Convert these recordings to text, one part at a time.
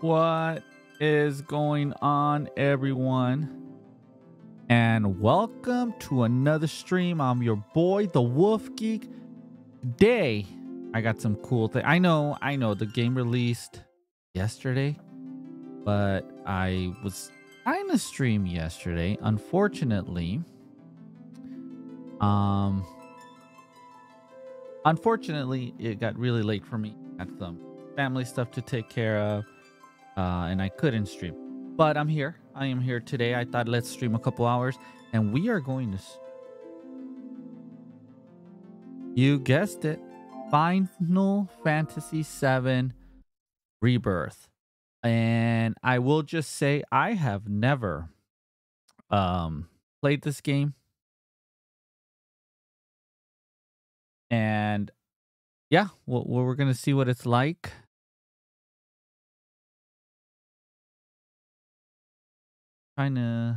What is going on, everyone? And welcome to another stream. I'm your boy, the Wolf Geek. Day, I got some cool thing. I know, I know, the game released yesterday, but I was trying to stream yesterday. Unfortunately, um, unfortunately, it got really late for me. Had some family stuff to take care of, uh, and I couldn't stream. But I'm here. I am here today. I thought let's stream a couple hours, and we are going to. You guessed it, Final Fantasy VII Rebirth, and I will just say I have never um played this game and yeah well, we're gonna see what it's like trying to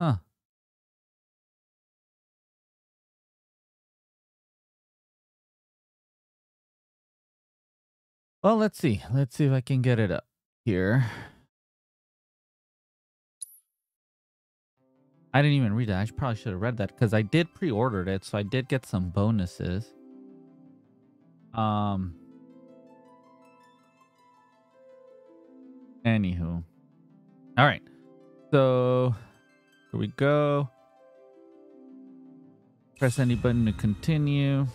huh well let's see. Let's see if i can get it up here. I didn't even read that. I probably should have read that because i did pre-ordered it so i did get some bonuses. Um Anywho. All right. So here we go. Press any button to continue.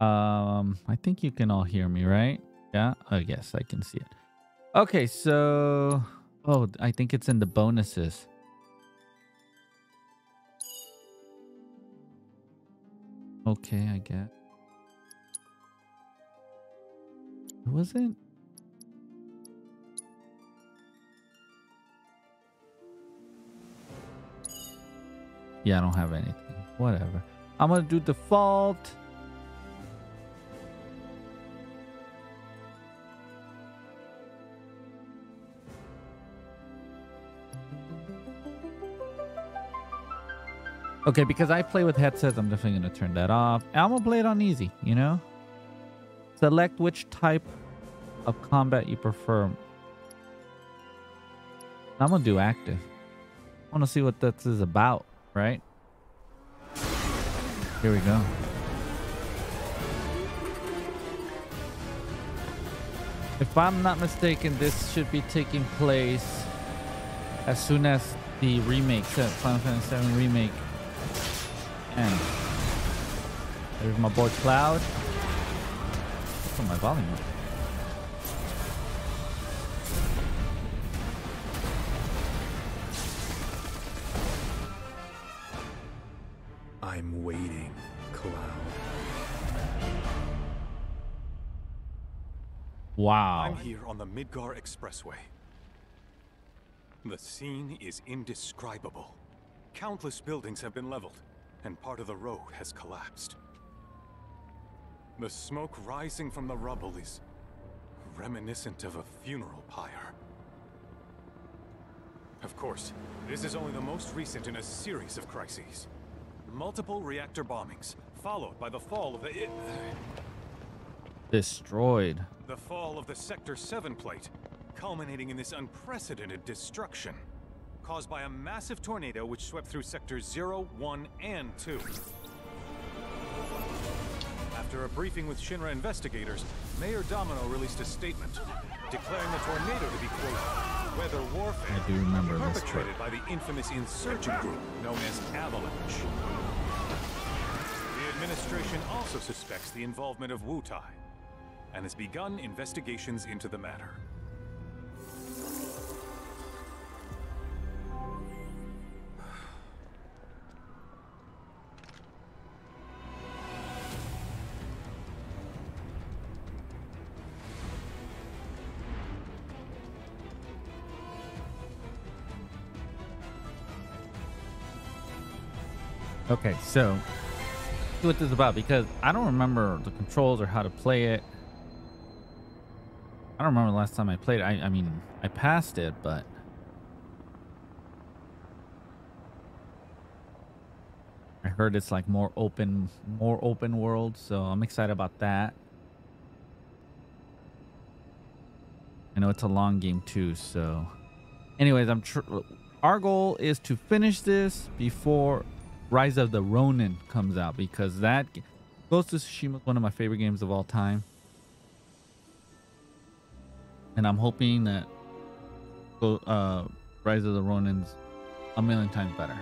Um, I think you can all hear me, right? Yeah. Oh, yes, I can see it. Okay, so oh, I think it's in the bonuses. Okay, I get. Was it? Yeah, I don't have anything. Whatever. I'm gonna do default. Okay, because I play with headsets, I'm definitely gonna turn that off. I'm gonna play it on easy, you know? Select which type of combat you prefer. I'm gonna do active. I wanna see what this is about, right? Here we go. If I'm not mistaken, this should be taking place as soon as the remake, uh, Final Fantasy VII remake ends. There's my boy Cloud. Put my volume up. I'm waiting, Cloud. Wow. I'm here on the Midgar Expressway. The scene is indescribable. Countless buildings have been leveled, and part of the road has collapsed. The smoke rising from the rubble is reminiscent of a funeral pyre. Of course, this is only the most recent in a series of crises. Multiple reactor bombings, followed by the fall of the... Destroyed. The fall of the Sector 7 plate, culminating in this unprecedented destruction, caused by a massive tornado which swept through Sectors 0, 1, and 2. After a briefing with Shinra investigators, Mayor Domino released a statement declaring the tornado to be, quote, weather warfare I do remember this perpetrated by the infamous insurgent group known as Avalanche. The administration also suspects the involvement of Wutai and has begun investigations into the matter. Okay, so what this is about because I don't remember the controls or how to play it. I don't remember the last time I played. I, I mean, I passed it, but I heard it's like more open, more open world, so I'm excited about that. I know it's a long game too, so. Anyways, I'm. Our goal is to finish this before Rise of the Ronin comes out because that Ghost of Tsushima is one of my favorite games of all time, and I'm hoping that uh, Rise of the Ronin's a million times better.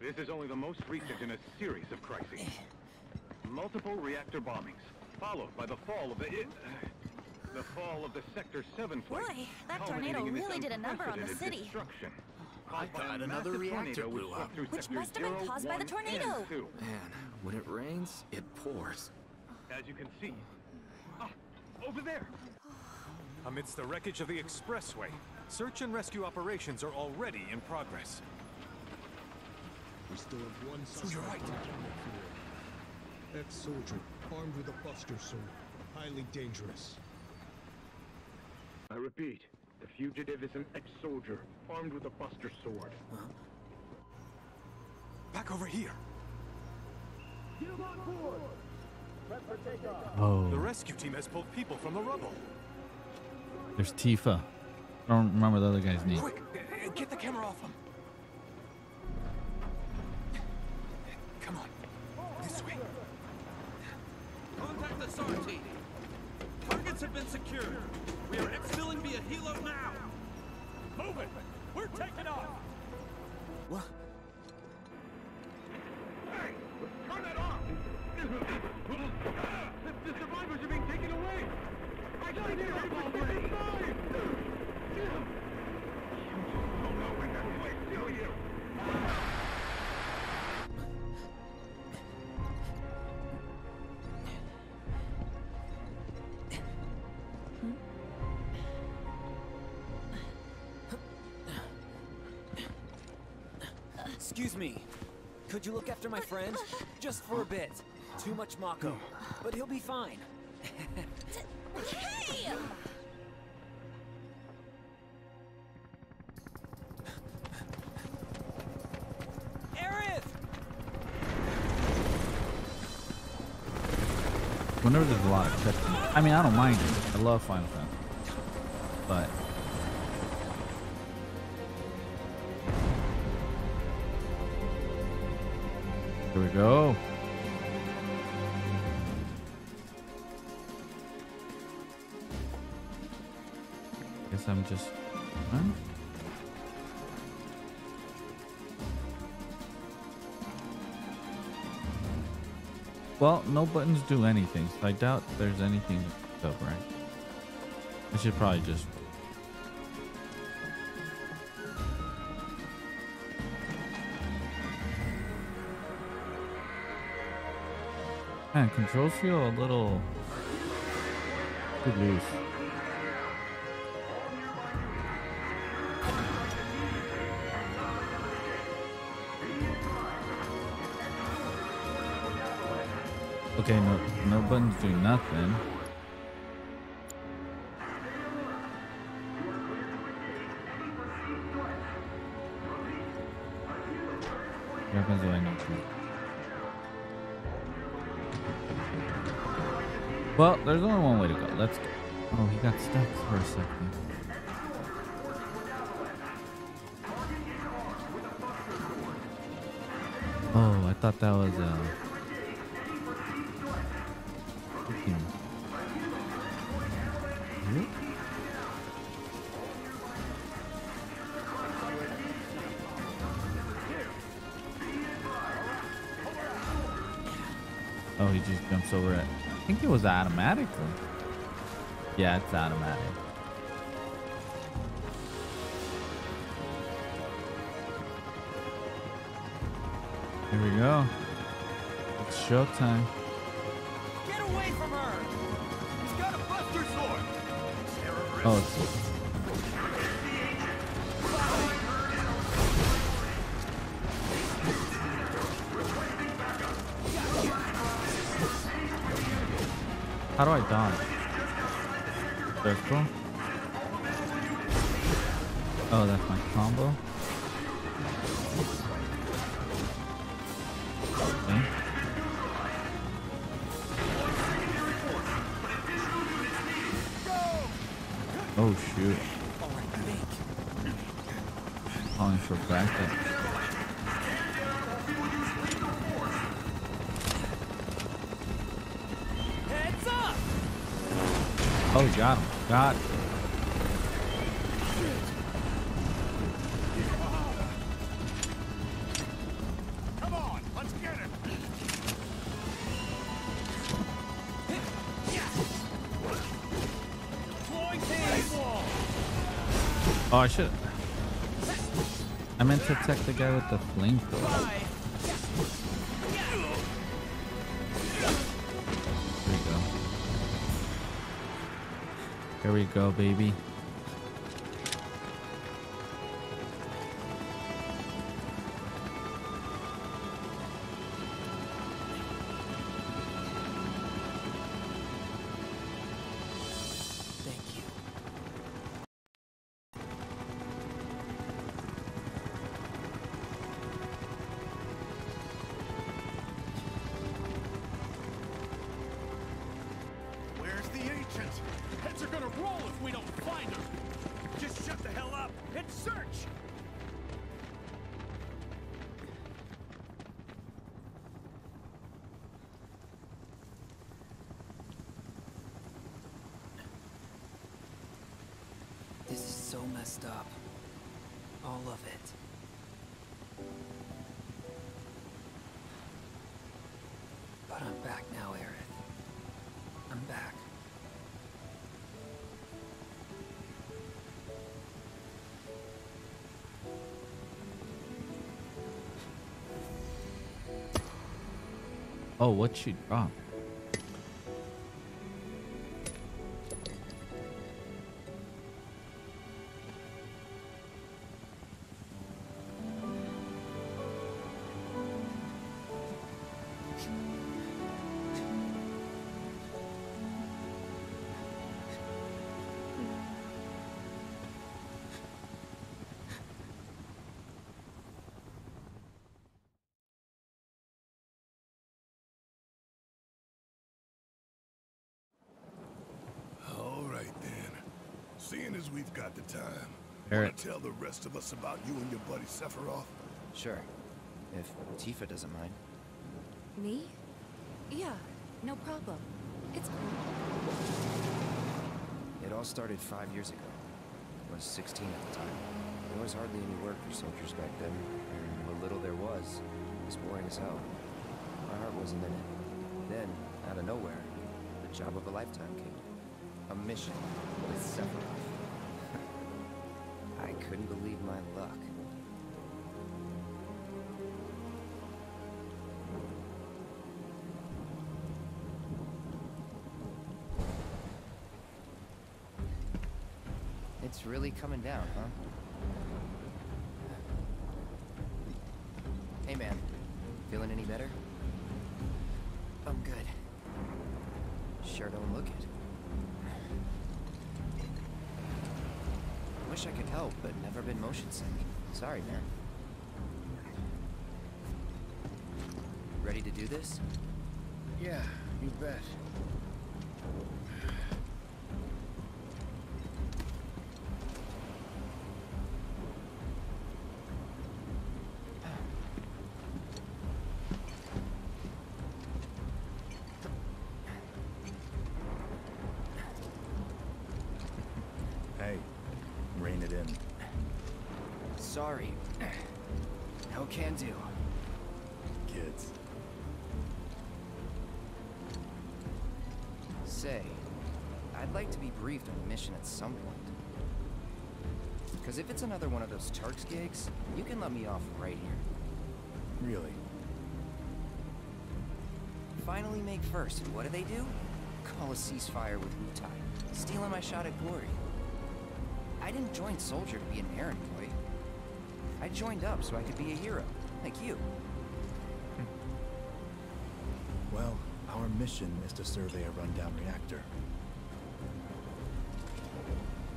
This is only the most recent in a series of crises. Multiple reactor bombings, followed by the fall of the... the fall of the Sector 7 flight. Boy, that tornado really did a number on the city. Destruction. I thought another reactor blew up. Which must have been caused by the tornado. Man, when it rains, it pours. As you can see. Ah, over there! Amidst the wreckage of the expressway, search and rescue operations are already in progress. We still have one suspect. So you're right. Ex-soldier, armed with a buster sword. Highly dangerous. I repeat, the fugitive is an ex-soldier, armed with a buster sword. Huh? Back over here. Get him on board! Oh. The rescue team has pulled people from the rubble. There's Tifa. I don't remember the other guy's name. Quick, get the camera off him. Been secured. We are exfilling via helo now. Move it. We're taking off. Excuse me. Could you look after my friend? Uh, Just for a bit. Too much Mako. Hmm. But he'll be fine. hey! Whenever there's a lot of cutscenes. I mean, I don't mind it. I love Final Fantasy. But go. Guess I'm just. Huh? Well, no buttons do anything, so I doubt there's anything up, right? I should probably just Man, controls feel a little too loose. Okay, no, no buttons do nothing. Happens if I need to? Well, there's only one way to go. Let's go. Oh, he got stuck for a second. Oh, I thought that was a. Uh... Oh, he just jumps over it. I think it was automatic. Yeah, it's automatic. Here we go. It's showtime. Get away from her! He's got a buster sword! Oh, how do I dodge? Circle. Oh, that's my combo. Wall! Oh, I should. I meant to attack the guy with the flamethrower. We go, baby. So messed up. All of it. But I'm back now, Aerith. I'm back. Oh, what she drop? The time, Barret. want to tell the rest of us about you and your buddy Sephiroth? Sure. If Tifa doesn't mind. Me? Yeah, no problem. It's cool. It all started five years ago. I was 16 at the time. There was hardly any work for soldiers back then, and what little there was was boring as hell. My heart wasn't in it. Then, out of nowhere, the job of a lifetime came. A mission with Sephiroth. Couldn't believe my luck. It's really coming down, huh? Hey man, feeling any better? I'm good. Sure don't look it. Wish I could help, but never been motion sick. Sorry, man. Ready to do this? Yeah, you bet. Hey, rein it in. Sorry. No can do. Say, I'd like to be briefed on the mission at some point. Because if it's another one of those Turks gigs, you can let me off right here. Really? finally make first, and what do they do? Call a ceasefire with Wutai, stealing my shot at glory. I didn't join Soldier to be an errand boy. I joined up so I could be a hero, like you. Mission is to survey a rundown reactor.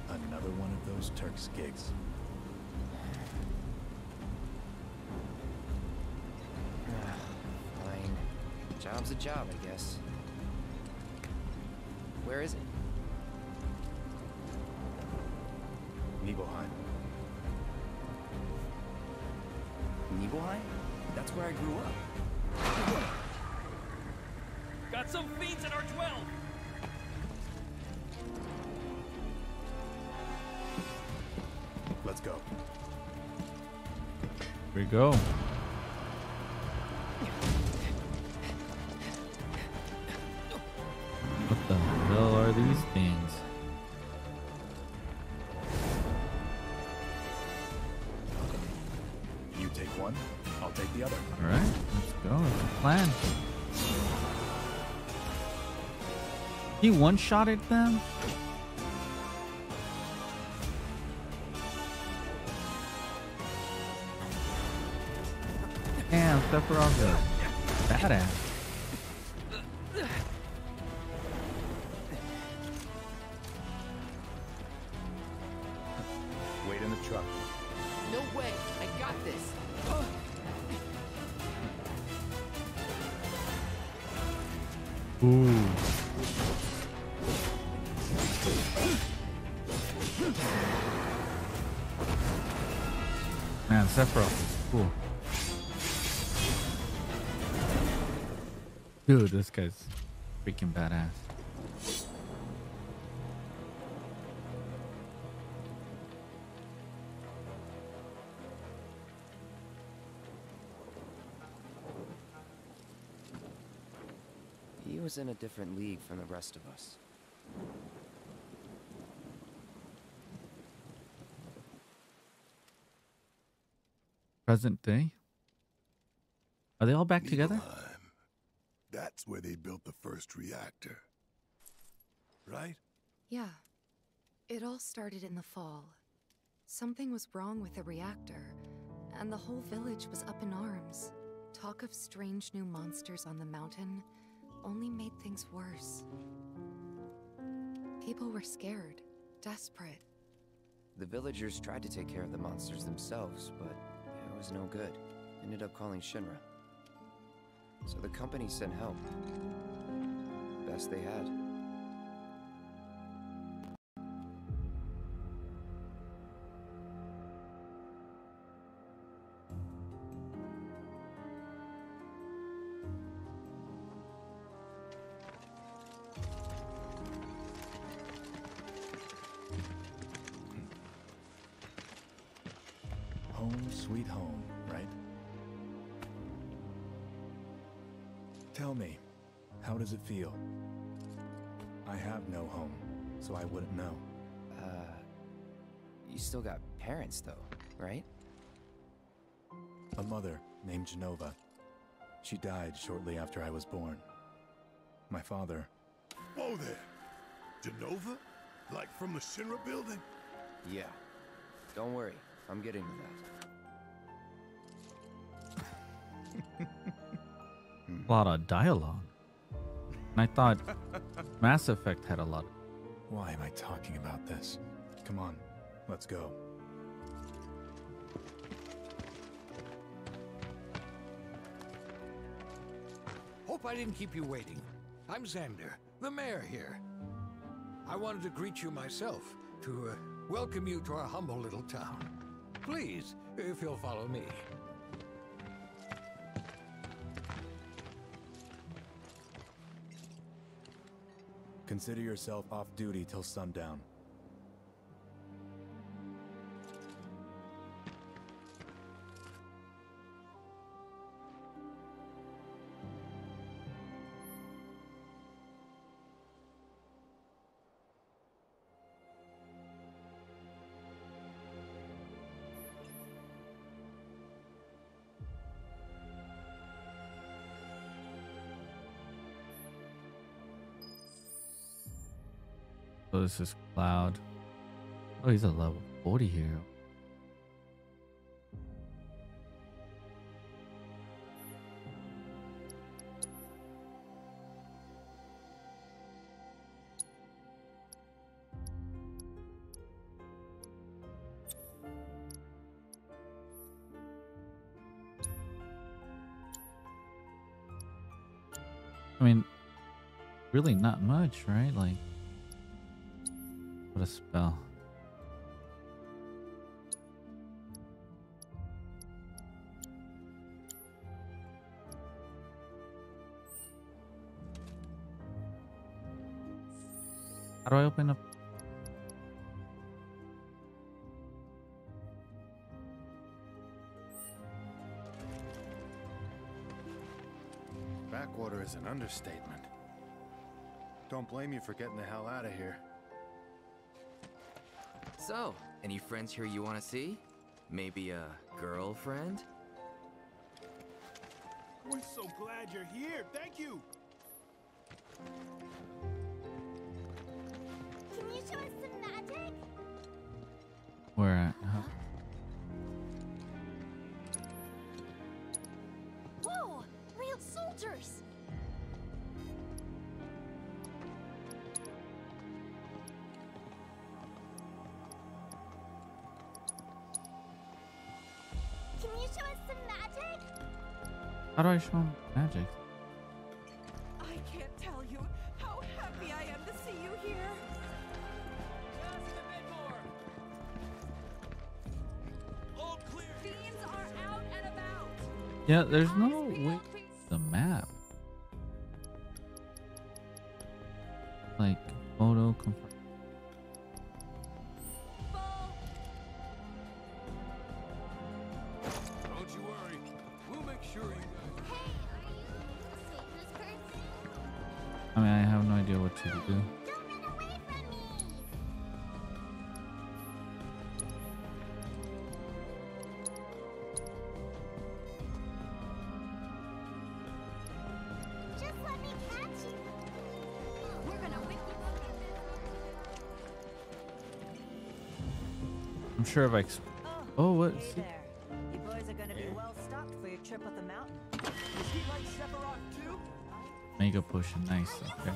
Another one of those Turks gigs. Ah, fine. Job's a job, I guess. Where is it? Nibelheim. Nibelheim? That's where I grew up. We go. What the hell are these things? You take one, I'll take the other. All right, let's go. It's a plan. He one-shotted them. Damn, Sephiroth's a badass. Guy's freaking badass. He was in a different league from the rest of us. Present day. Are they all back together? Nibelheim. That's where they built the first reactor. Right? Yeah. It all started in the fall. Something was wrong with the reactor, and the whole village was up in arms. Talk of strange new monsters on the mountain only made things worse. People were scared, desperate. The villagers tried to take care of the monsters themselves, but it was no good. Ended up calling Shinra. So the company sent help. Best they had. Still got parents though, right? A mother named Jenova. She died shortly after I was born. My father, Whoa there! Jenova? Like from the Shinra building? Yeah. Don't worry, I'm getting to that. A lot of dialogue. And I thought Mass Effect had a lot. why am I talking about this? Come on, let's go. Hope I didn't keep you waiting. I'm Xander, the mayor here. I wanted to greet you myself, to uh, welcome you to our humble little town. Please, if you'll follow me. Consider yourself off duty till sundown. So this is Cloud. Oh, he's a level 40 hero. I mean, really not much, right? Like, what a spell. How do I open up? Backwater is an understatement. Don't blame you for getting the hell out of here. So, any friends here you want to see? Maybe a girlfriend? We're so glad you're here. Thank you. How do I show him magic? I can't tell you how happy I am to see you here. Just a bit more. All clear. Fiends are out and about. Yeah, there's no way. Sure if I. Exp- oh, what? Hey there. You boys are gonna be well stocked for your trip up the mountain. Is he like Sephiroth too? Mega potion, nice. Okay.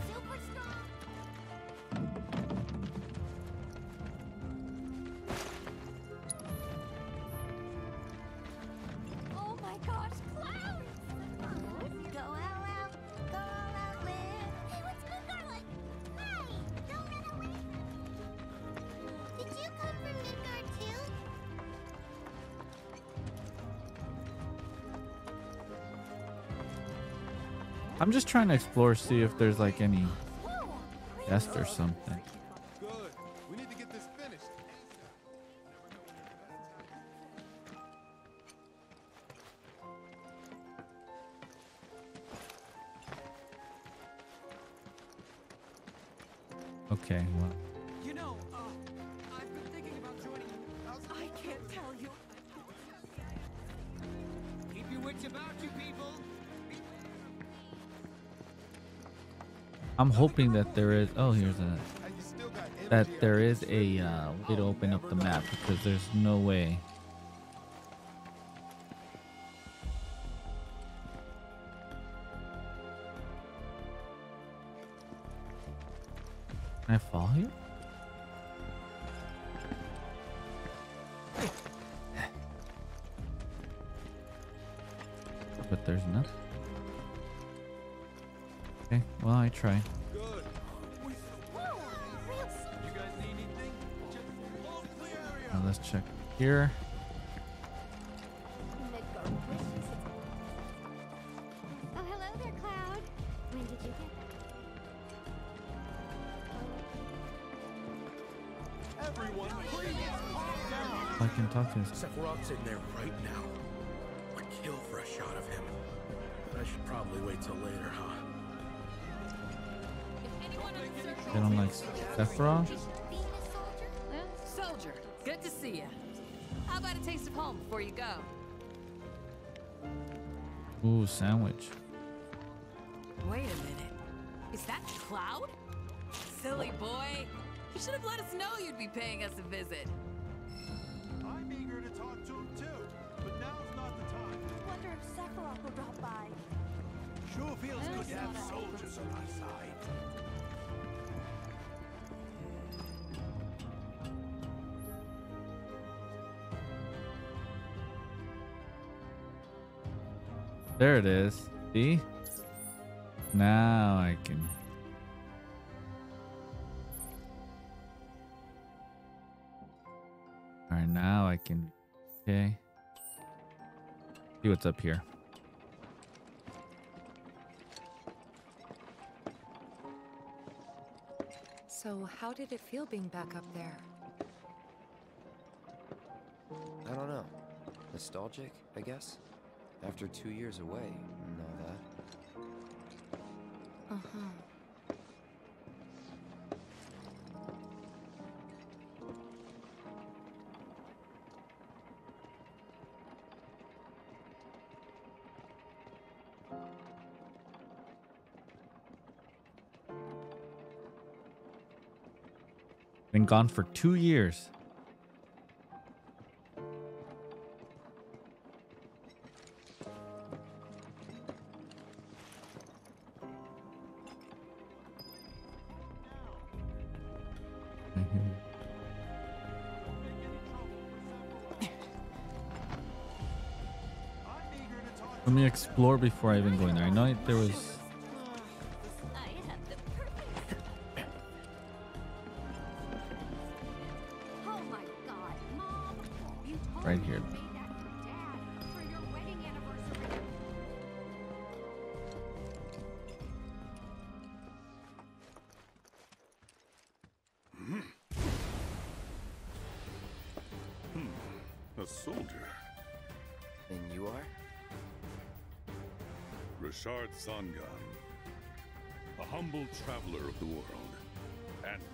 I'm just trying to explore, see if there's like any chest or something. Hoping that there is. Oh, here's a. That there is a uh, way to open up the map because there's no way. Sephiroth's in there right now. I'd kill for a shot of him. But I should probably wait till later, huh? They don't like Sephiroth? Soldier, good to see you. How about a taste of home before you go? Ooh, sandwich. Wait a minute. Is that Cloud? Silly boy. You should have let us know you'd be paying us a visit. Have soldiers on our side. There it is. See? Now I can. All right, now I can. Okay. See what's up here. So, how did it feel being back up there? I don't know. Nostalgic, I guess? After two years away and all that. Uh Been gone for two years. Let me explore before I even go in there. I know there was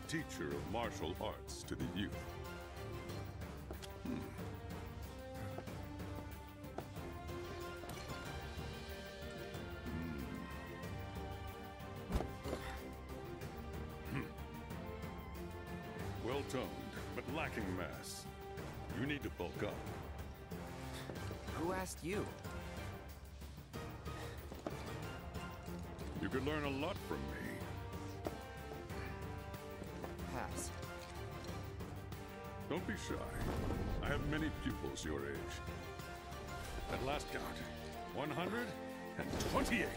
teacher of martial arts to the youth. Don't be shy. I have many pupils your age. At last count, 128.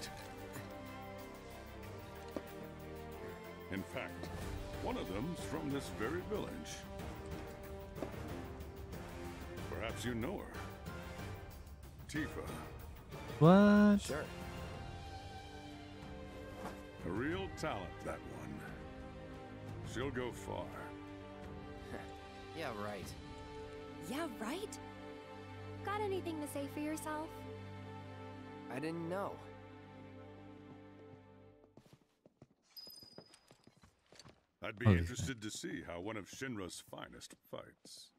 In fact, one of them's from this very village. Perhaps you know her. Tifa, What? Sure. a real talent, that one. She'll go far. Yeah, right. Yeah, right? Got anything to say for yourself? I didn't know. I'd be interested to see how one of Shinra's finest fights.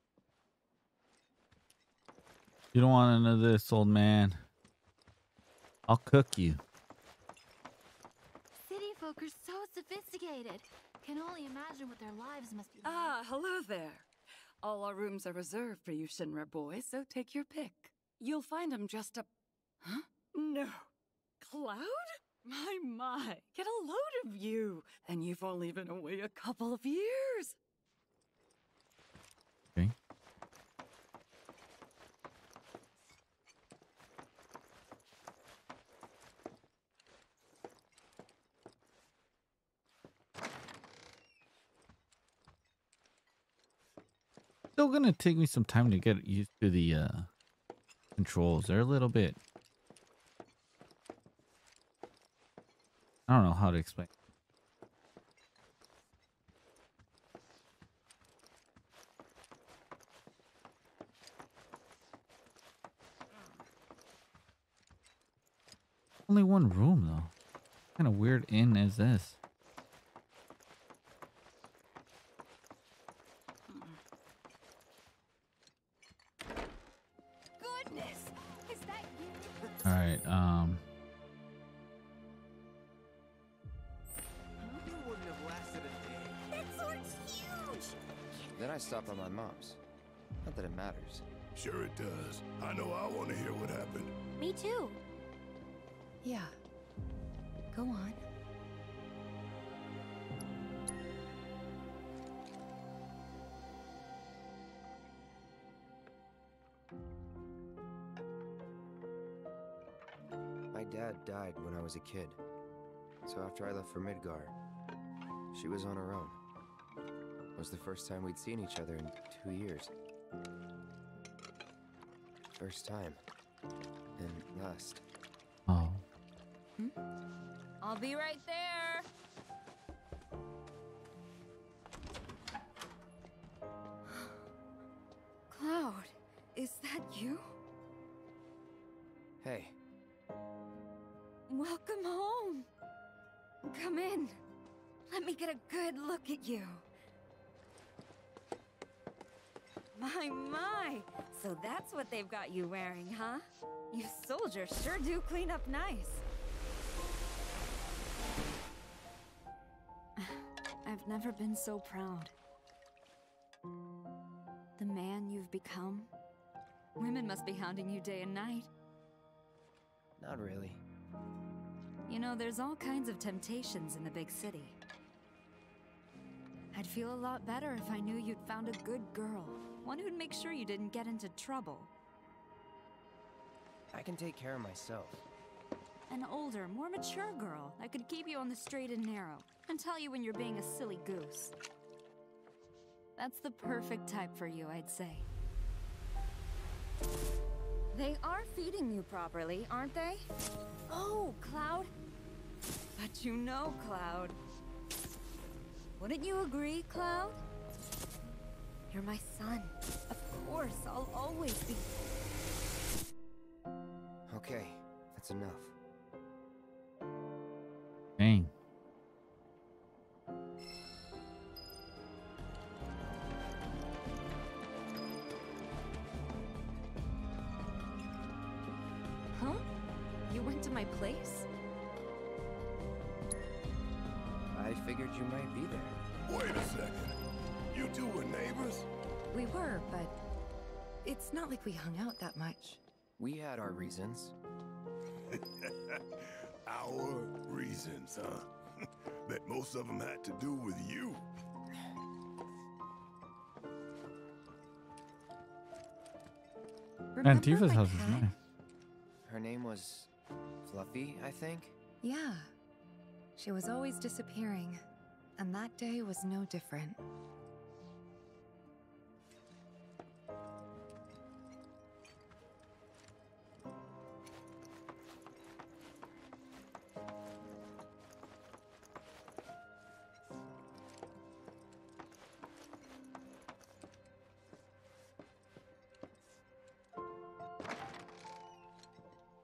You don't want to know this, old man. I'll cook you. City folk are so sophisticated. Can only imagine what their lives must be like. Ah, hello there. All our rooms are reserved for you Shinra boys, so take your pick. You'll find them just up. Huh? No. Cloud? My, my. Get a load of you. And you've only been away a couple of years. Okay. Still gonna take me some time to get used to the uh controls. They're a little bit I don't know how to explain. Only one room though. Kind of weird inn is this? Um, that sword's huge! I stopped by my mom's. Not that it matters. Sure it does. I know I want to hear what happened. Me too. Yeah. Go on. Died when I was a kid. So after I left for Midgar, she was on her own. It was the first time we'd seen each other in two years. First time. And last. Oh. Hmm? I'll be right there. Cloud, is that you? Let me get a good look at you. My, my. So that's what they've got you wearing, huh? You soldiers sure do clean up nice. I've never been so proud. The man you've become. Women must be hounding you day and night. not really. You know, there's all kinds of temptations in the big city. I'd feel a lot better if I knew you'd found a good girl. One who'd make sure you didn't get into trouble. I can take care of myself. An older, more mature girl that could keep you on the straight and narrow and tell you when you're being a silly goose. That's the perfect type for you, I'd say. They are feeding you properly, aren't they? Oh, Cloud. But you know, Cloud. Wouldn't you agree, Cloud? You're my son. Of course, I'll always be. Okay, that's enough. Dang. Huh? You went to my place? Figured you might be there. Wait a second. You two were neighbors? We were, but it's not like we hung out that much. We had our reasons. Our reasons, huh? Bet most of them had to do with you. And Tifa's house is nice. Her name was Fluffy, I think. Yeah. She was always disappearing, and that day was no different.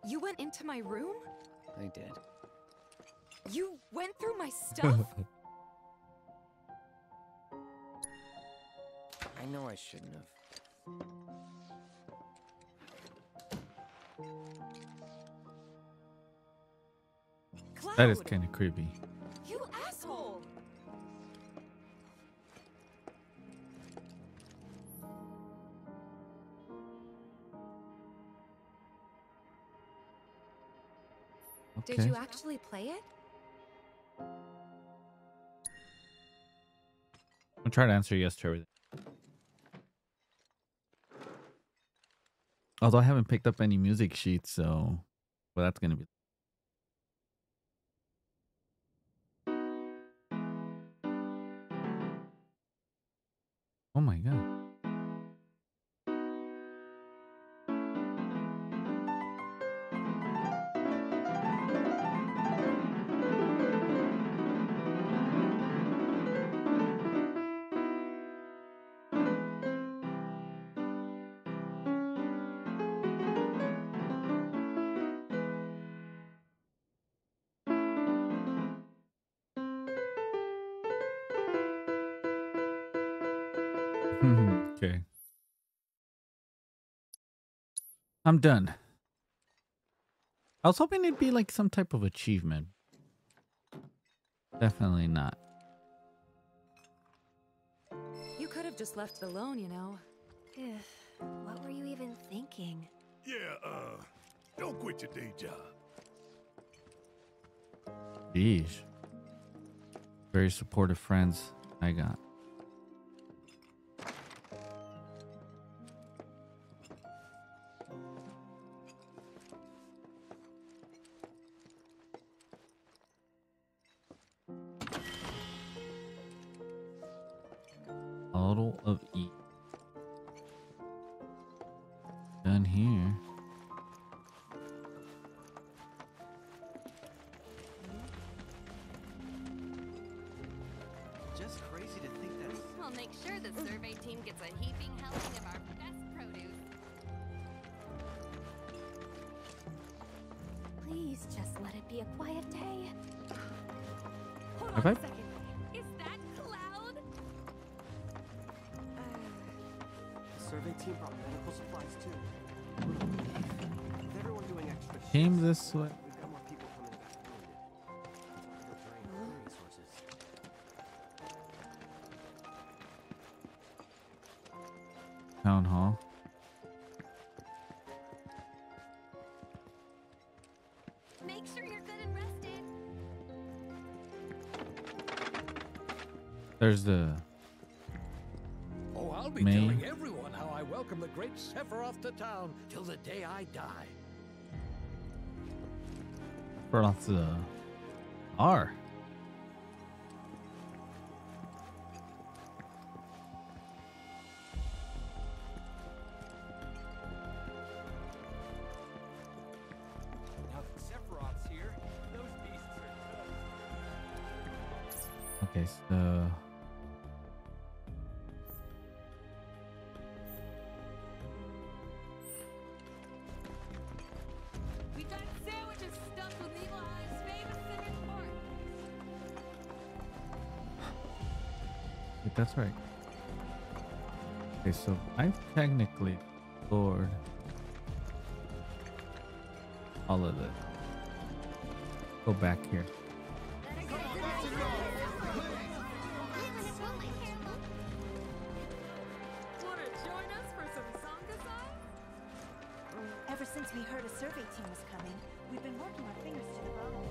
You went into my room? I did. You went through my stuff? I know I shouldn't have. Cloud! That is kind of creepy. You asshole! Did you actually play it? Try to answer yes to everything. Although I haven't picked up any music sheets, so well, that's gonna be. I'm done. I was hoping it'd be like some type of achievement. Definitely not. You could have just left it alone, you know. what were you even thinking? Yeah, uh, don't quit your day job. Jeez. Very supportive friends I got. The resources. Town hall. Make sure you're good and rested. There's the Oh, I'll be Main. telling everyone how I welcome the great Sephiroth to town till the day I die. 倍儿，老子二。That's right. Okay, so I've technically explored all of it. Go back here. Wanna join us for some songathon? Ever since we heard a survey team was coming, we've been working our fingers to the bone.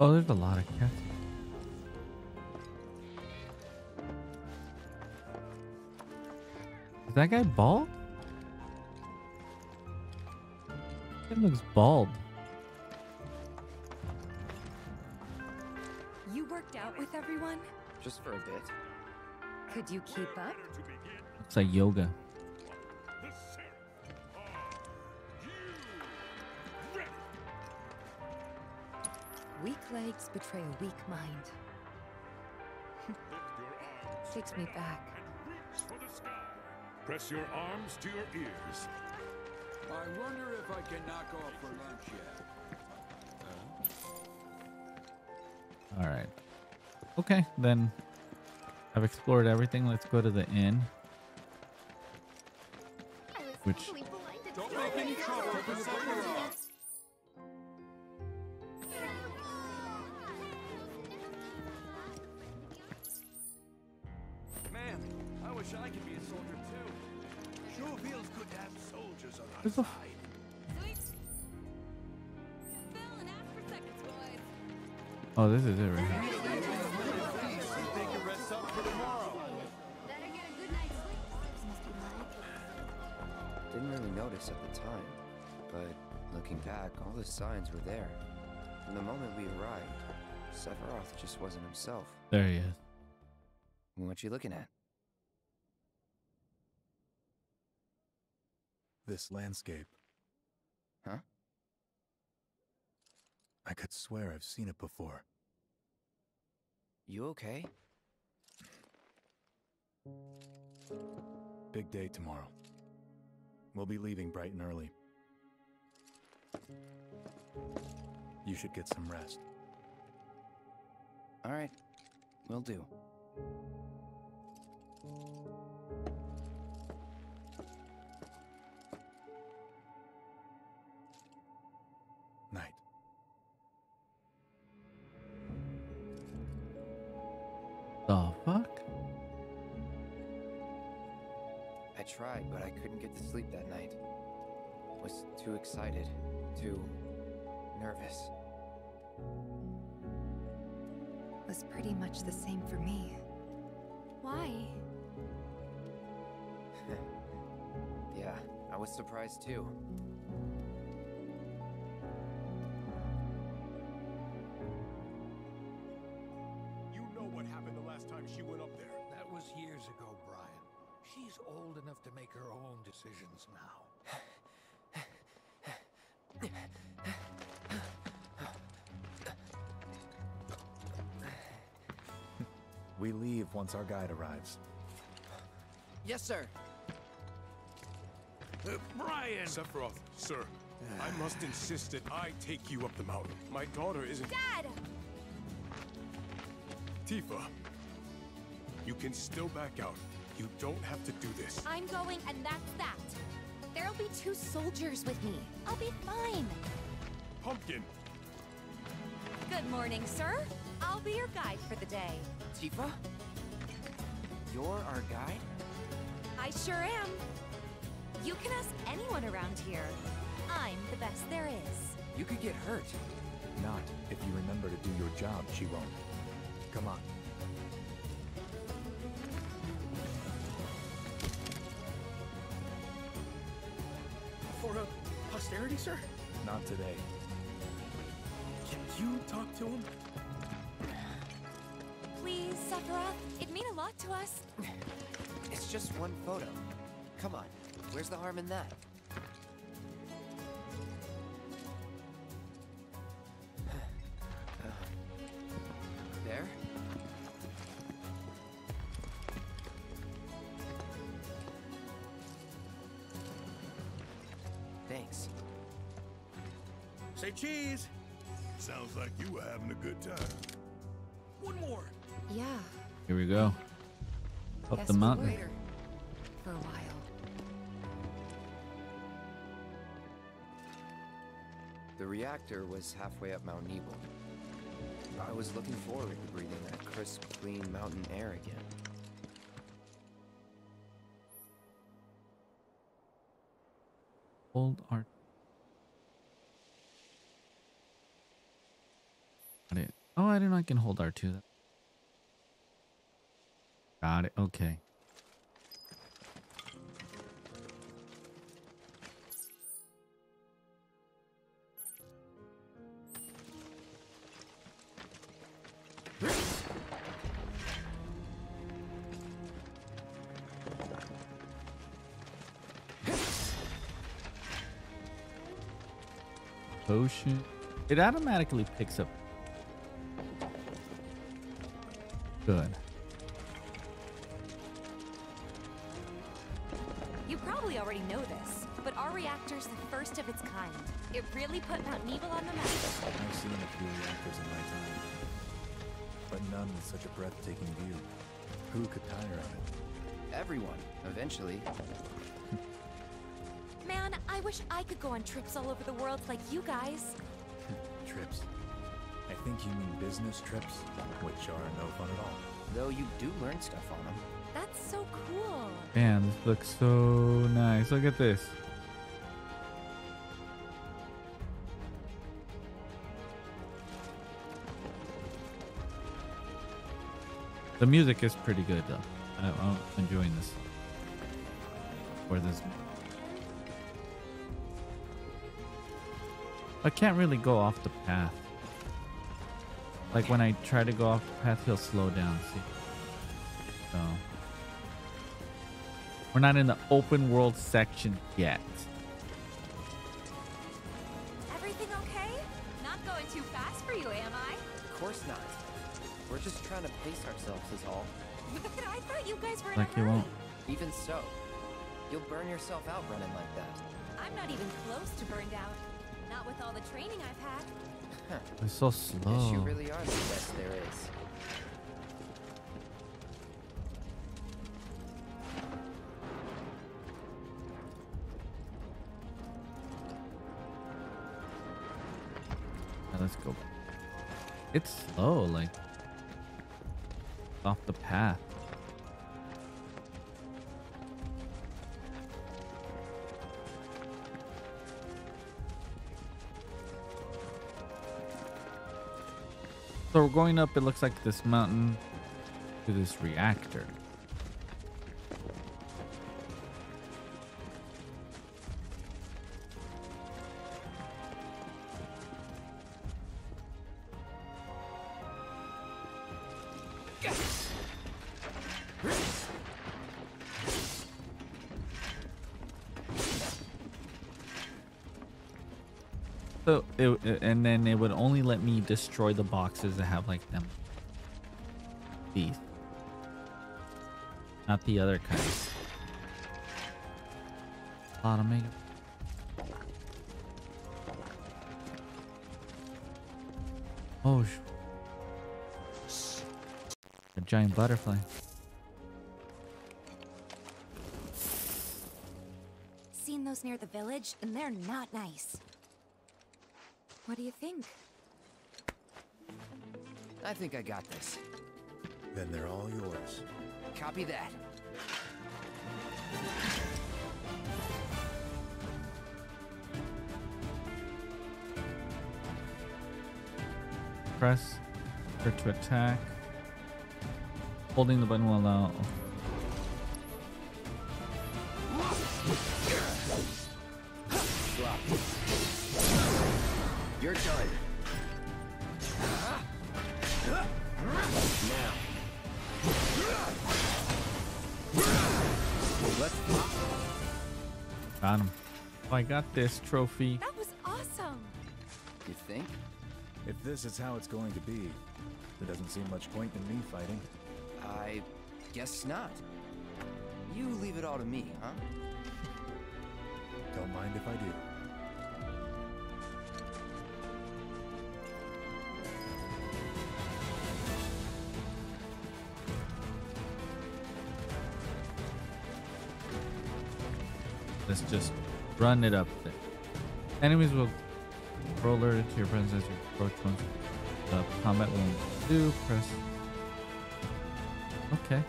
Oh, there's a lot of cats. Is that guy bald? He looks bald. You worked out with everyone? Just for a bit. Could you keep up? Looks like yoga. Weak legs betray a weak mind. Takes me back. Press your arms to your ears. I wonder if I can knock off for lunch yet. All right. Okay, then I've explored everything. Let's go to the inn. Which wasn't himself. There he is. What are you looking at? This landscape. Huh? I could swear I've seen it before. You okay? Big day tomorrow. We'll be leaving bright and early. You should get some rest. All right, will do. Night. The fuck? I tried, but I couldn't get to sleep that night. Was too excited, too nervous. Was pretty much the same for me. Why? yeah, I was surprised too. You know what happened the last time she went up there. That was years ago, Brian. She's old enough to make her own decisions now. We leave once our guide arrives. Yes, sir. Uh, Brian! Sephiroth, sir, I must insist that I take you up the mountain. My daughter isn't. Dad! Tifa, you can still back out. You don't have to do this. I'm going, and that's that. There'll be two soldiers with me. I'll be fine. Pumpkin! Good morning, sir. I'll be your guide for the day. Tifa? You're our guide? I sure am. You can ask anyone around here. I'm the best there is. You could get hurt. Not if you remember to do your job, she won't. Come on. For a posterity, sir? Not today. Can you talk to him? Please, Sephiroth. It'd mean a lot to us. It's just one photo. Come on, where's the harm in that? there? Thanks. Say cheese. Sounds like you were having a good time. Go. Up the mountain. For a while. The reactor was halfway up Mount Nibel. I was looking forward to breathing that crisp, clean mountain air again. Hold art. Got it. Oh, I didn't know I can hold R2. Got it. Okay. Potion. It automatically picks up. Good. Such a breathtaking view. Who could tire of it? Everyone, eventually. Man, I wish I could go on trips all over the world like you guys. Trips. I think you mean business trips, which are no fun at all. Though you do learn stuff on them. That's so cool. Man, this looks so nice. Look at this. The music is pretty good though. I, I'm enjoying this. Or this. I can't really go off the path. Like when I try to go off the path, he'll slow down. See? So. We're not in the open world section yet. Everything okay? Not going too fast for you, am I? Of course not. We're just trying to pace ourselves is all. But I thought you guys were Like a you won't. Even so, you'll burn yourself out running like that. I'm not even close to burned out. Not with all the training I've had. It's so Guess you really are the best there is. Now let's go. It's slow, like off the path. So we're going up, it looks like this mountain to this reactor. Me destroy the boxes that have like them These. not the other kinds. Bottoming. Oh, a giant butterfly. Seen those near the village, and they're not nice. What do you think? I think I got this. Then they're all yours. Copy that. Press for to attack. Holding the button will allow. Drop. You're done. Got him. Oh, I got this trophy. That was awesome. You think? If this is how it's going to be, there doesn't seem much point in me fighting. I guess not. You leave it all to me, huh? Don't mind if I do. Let's just run it up there. Enemies will grow alerted to your presence as you approach once the combat will do. Press. Okay.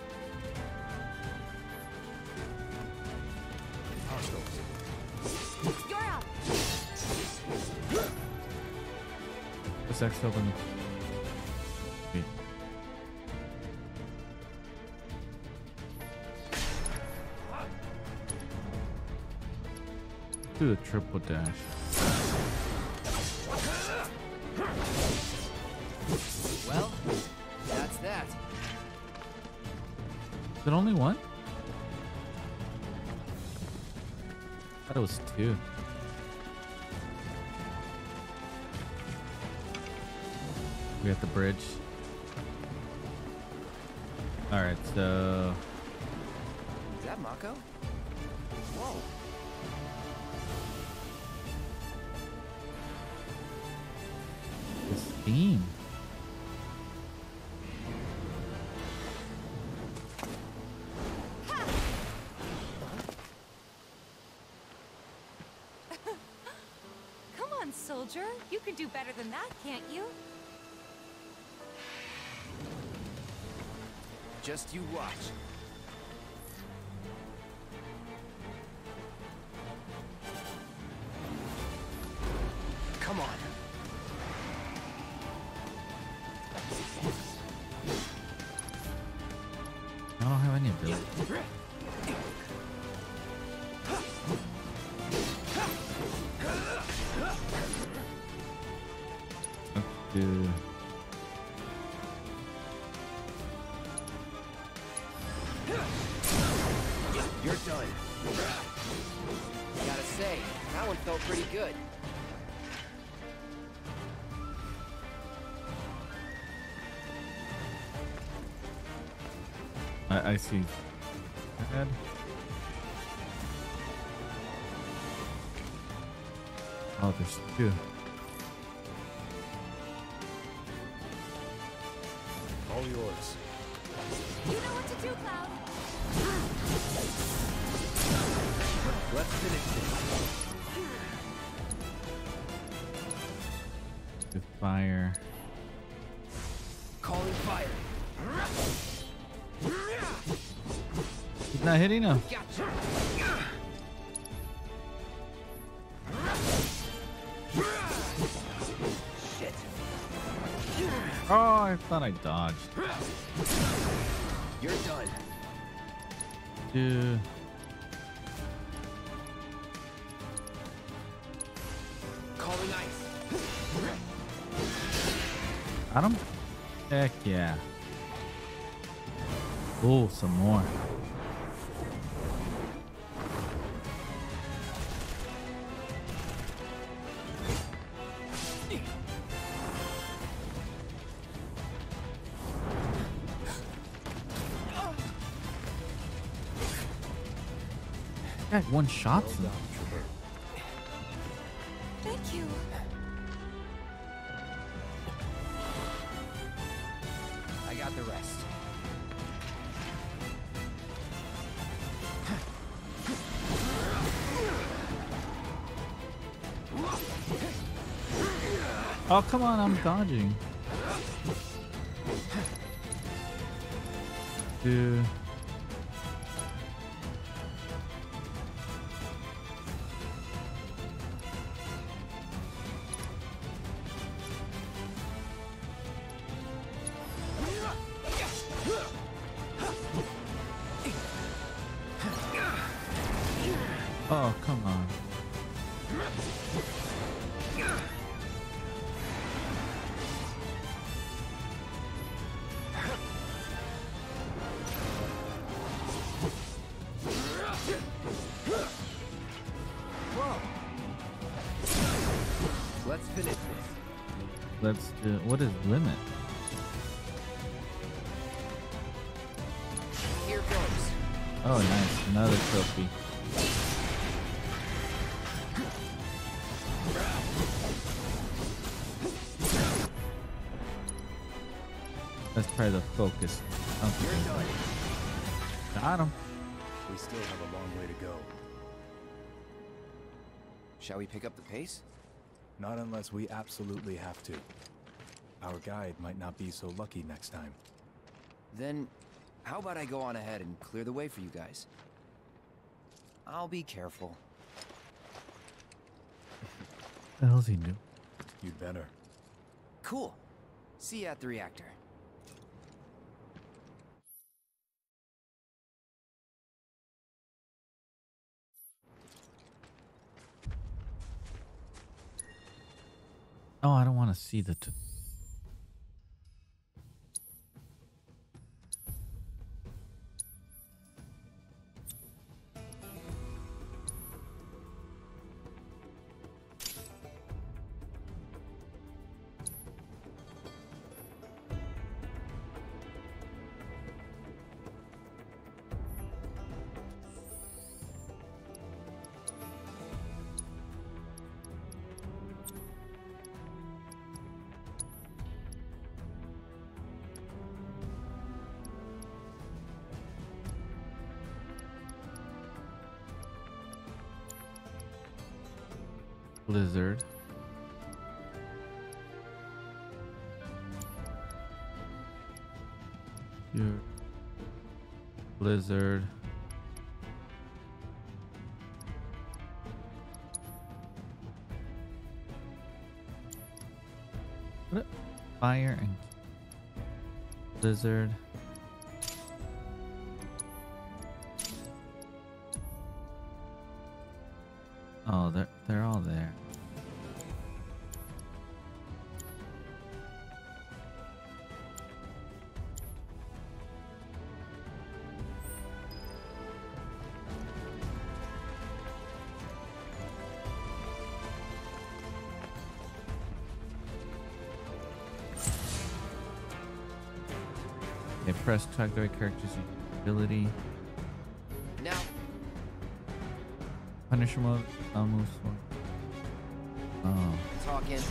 You're up. Press X to open. Okay. Do the triple dash. Well, that's that. Is it only one? I thought it was two. We got the bridge. All right, so do better than that, can't you? Just you watch. See. Oh, there's two. Not hitting him. Shit. Oh, I thought I dodged. You're done. Dude. That one shots them. Thank you. I got the rest. Oh, come on, I'm dodging. Dude. Shall we pick up the pace? Not unless we absolutely have to. Our guide might not be so lucky next time. Then, how about I go on ahead and clear the way for you guys? I'll be careful. The hell's he do? You'd better. Cool. See you at the reactor. Oh, I don't want to see the. Your Blizzard. Fire and Blizzard. Press track the right character's ability. Now, Punisher mode. I'll. Oh. talking.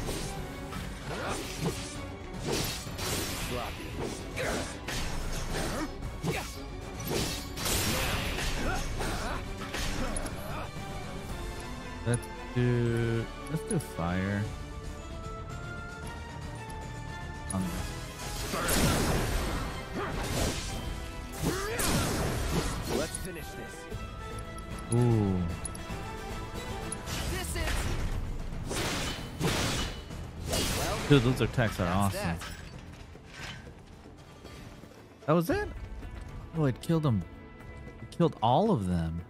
Let's do let's do fire. Dude, those attacks are That's awesome. That. that was it? Oh, it killed them. It killed all of them.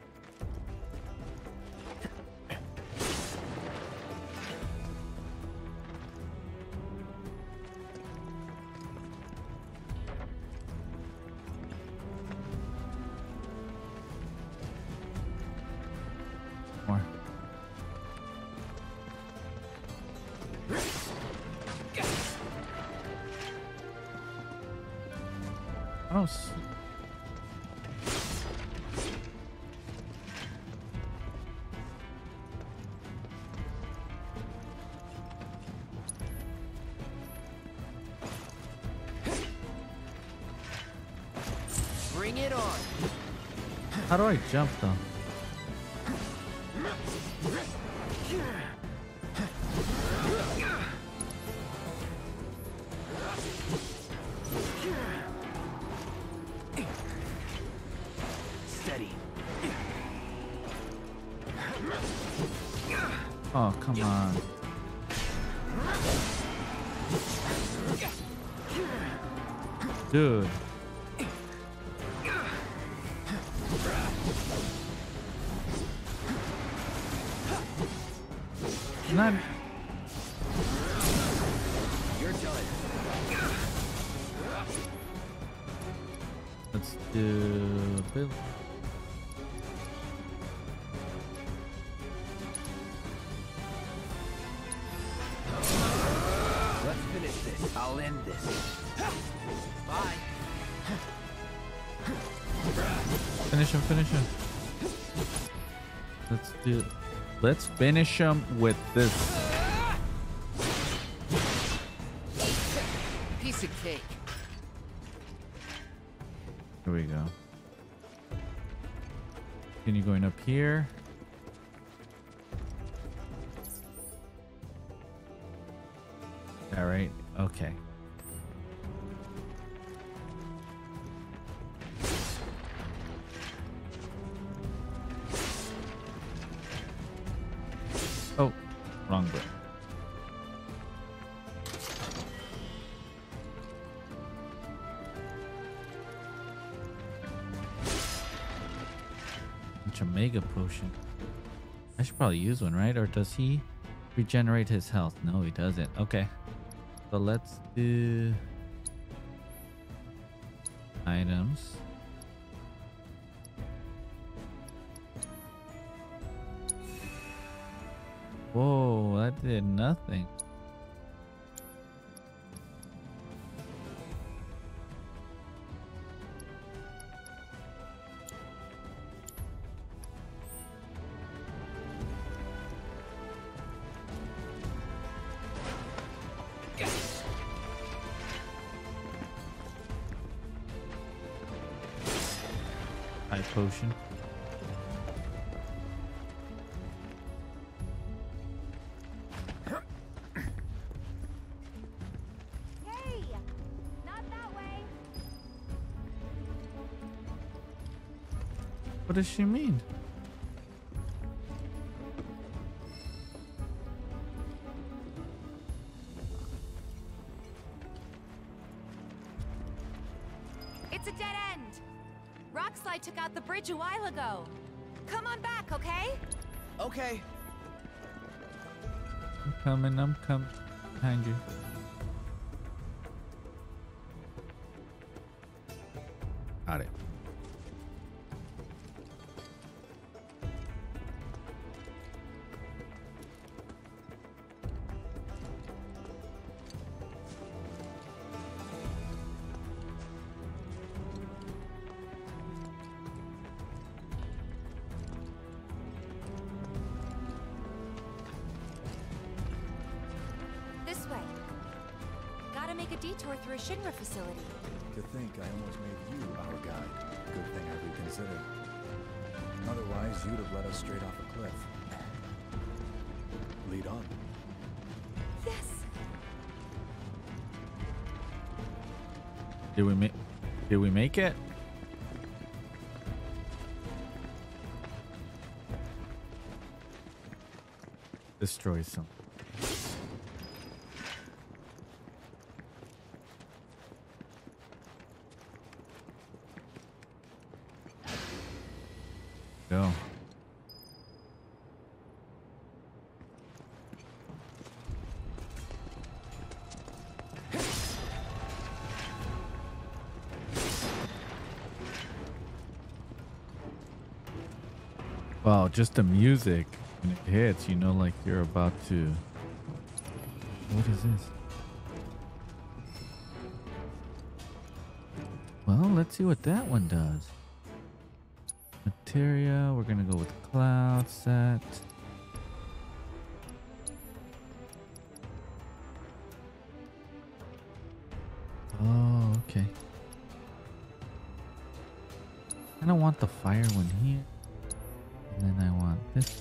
I. Bring it on. How do I jump though? Come on. Dude. Finish him with this. Piece of cake. Here we go. Continue going up here. All right. Okay. Mega potion. I should probably use one, right? Or does he regenerate his health? No, he doesn't. Okay. So let's do items. Whoa, that did nothing. High potion. Hey! Not that way! What does she mean? Took out a while ago. Come on back, okay? Okay. I'm coming, I'm coming behind you. I almost made you our guide. Good thing I reconsidered. Otherwise, you'd have led us straight off a cliff. Lead on. Yes. Did we make did we make it? Destroy some. Just the music when it hits, you know, like you're about to. What is this? Well, let's see what that one does. Materia, we're gonna go with cloud set.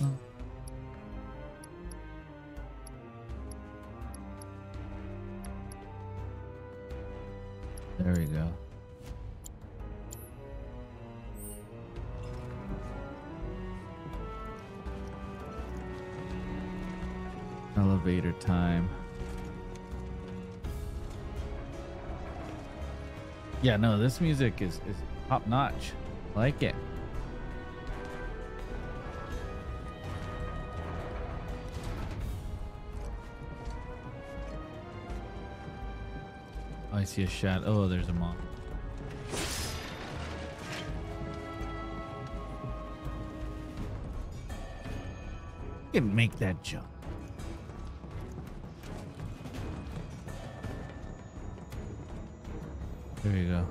One. There we go. Elevator time. Yeah, no, this music is, is top notch. I Like it. See a shot. Oh, there's a moth. You can make that jump. There you go.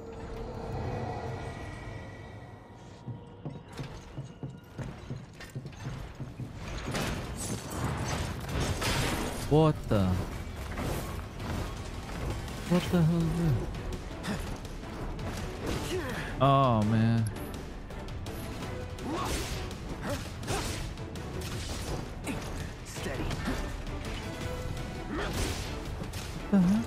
What the? What the hell is this? Oh man. Steady. What the heck?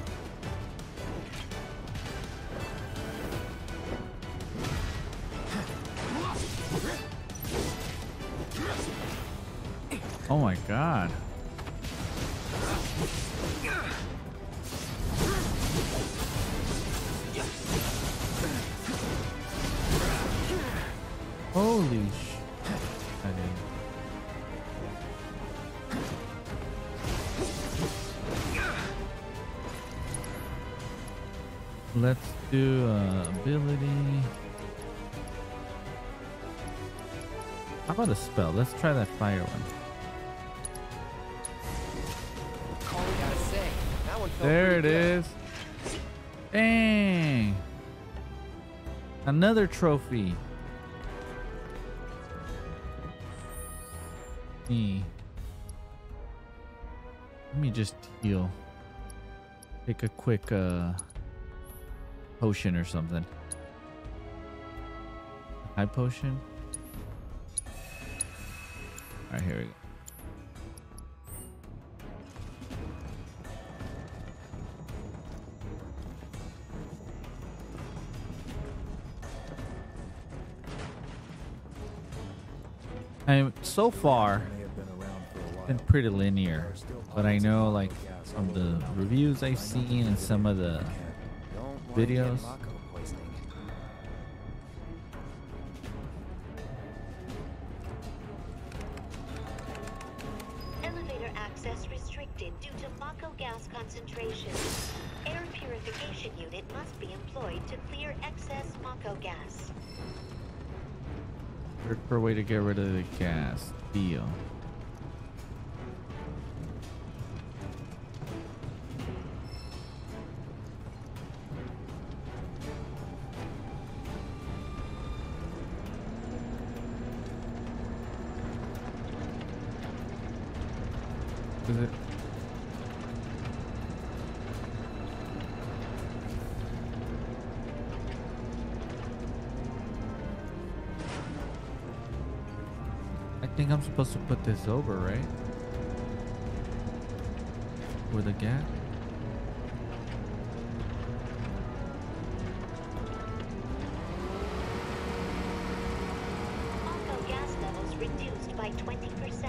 Let's try that fire one. There it is. Dang. Another trophy. Me. Let me just heal. Take a quick uh potion or something. High potion. Alright, here we go. I'm so far been pretty linear, but I know like from the reviews I've seen and some of the videos. Excess gas. For a way to get rid of the gas. Deal. Supposed to put this over, right? With a gap? Gas levels reduced by 20%.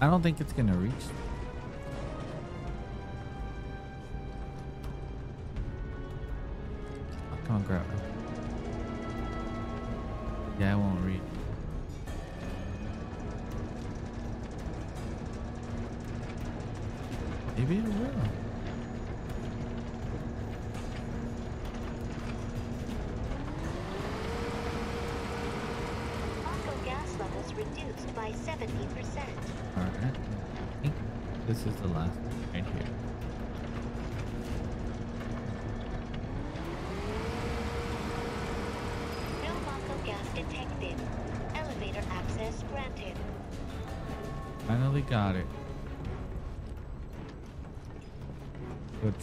I don't think it's gonna reach.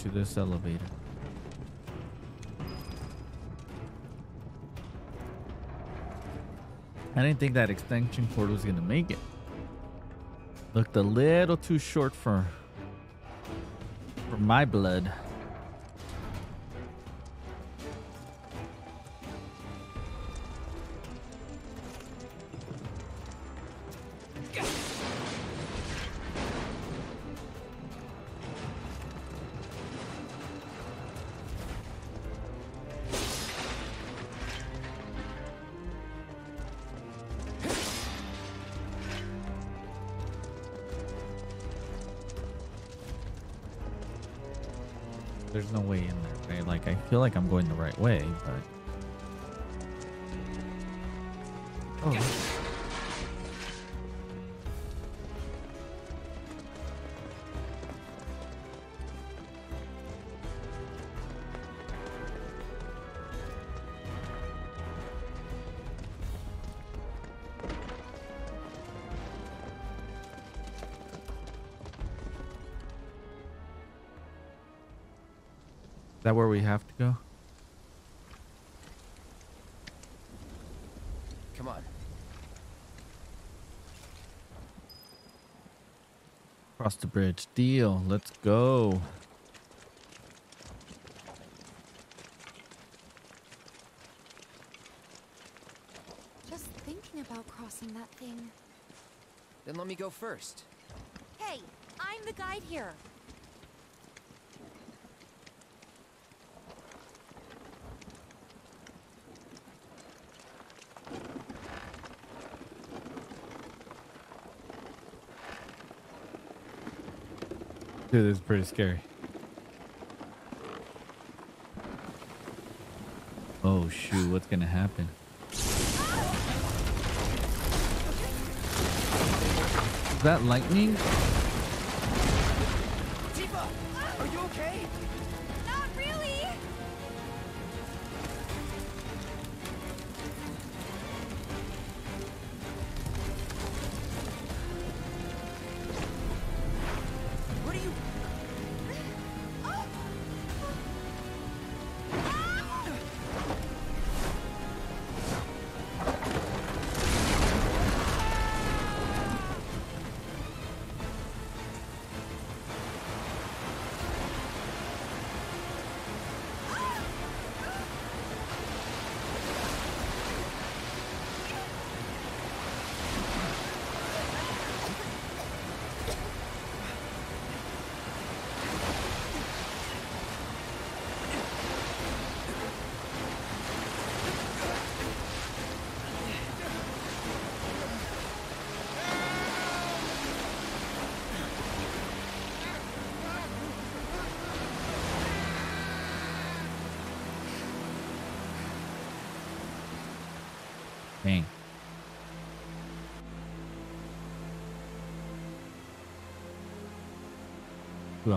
To this elevator. I didn't think that extension cord was gonna make it. Looked a little too short for for my blood. Feel like I'm going the right way, but Is that where we have to go? Come on. Cross the bridge. Deal. Let's go. Just thinking about crossing that thing. Then let me go first. Hey, I'm the guide here. Dude, this is pretty scary. Oh shoot, what's gonna happen? Is that lightning? Tifa, are you okay?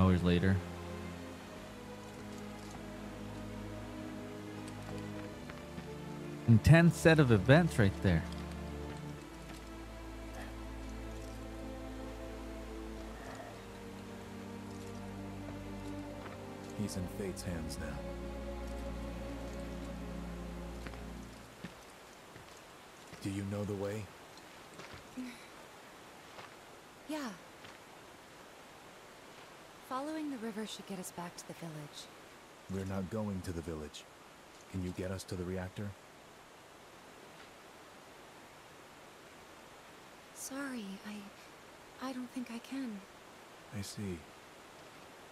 Hours later. Intense set of events right there. He's in Fate's hands now. Do you know the way? Yeah. Following should get us back to the village. We're not going to the village. Can you get us to the reactor? Sorry, I... I don't think I can. I see.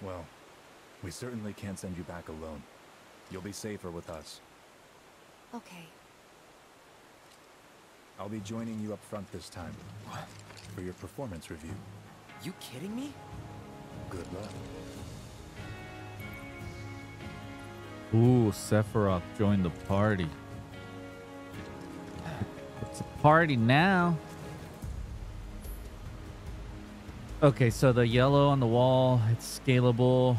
Well, we certainly can't send you back alone. You'll be safer with us. Okay. I'll be joining you up front this time. What? For your performance review. You kidding me? Good luck. Ooh, Sephiroth joined the party. It's a party now. Okay, so the yellow on the wall, it's scalable.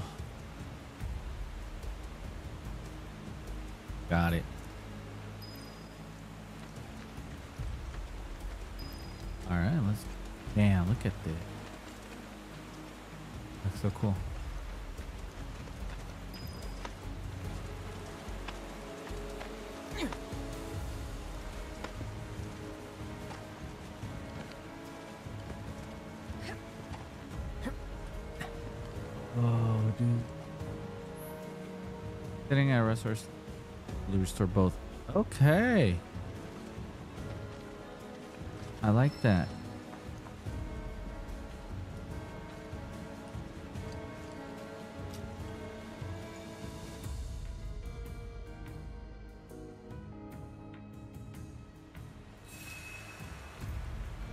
Got it. All right, let's. Damn, look at this. That's so cool. Restore both. Okay. I like that.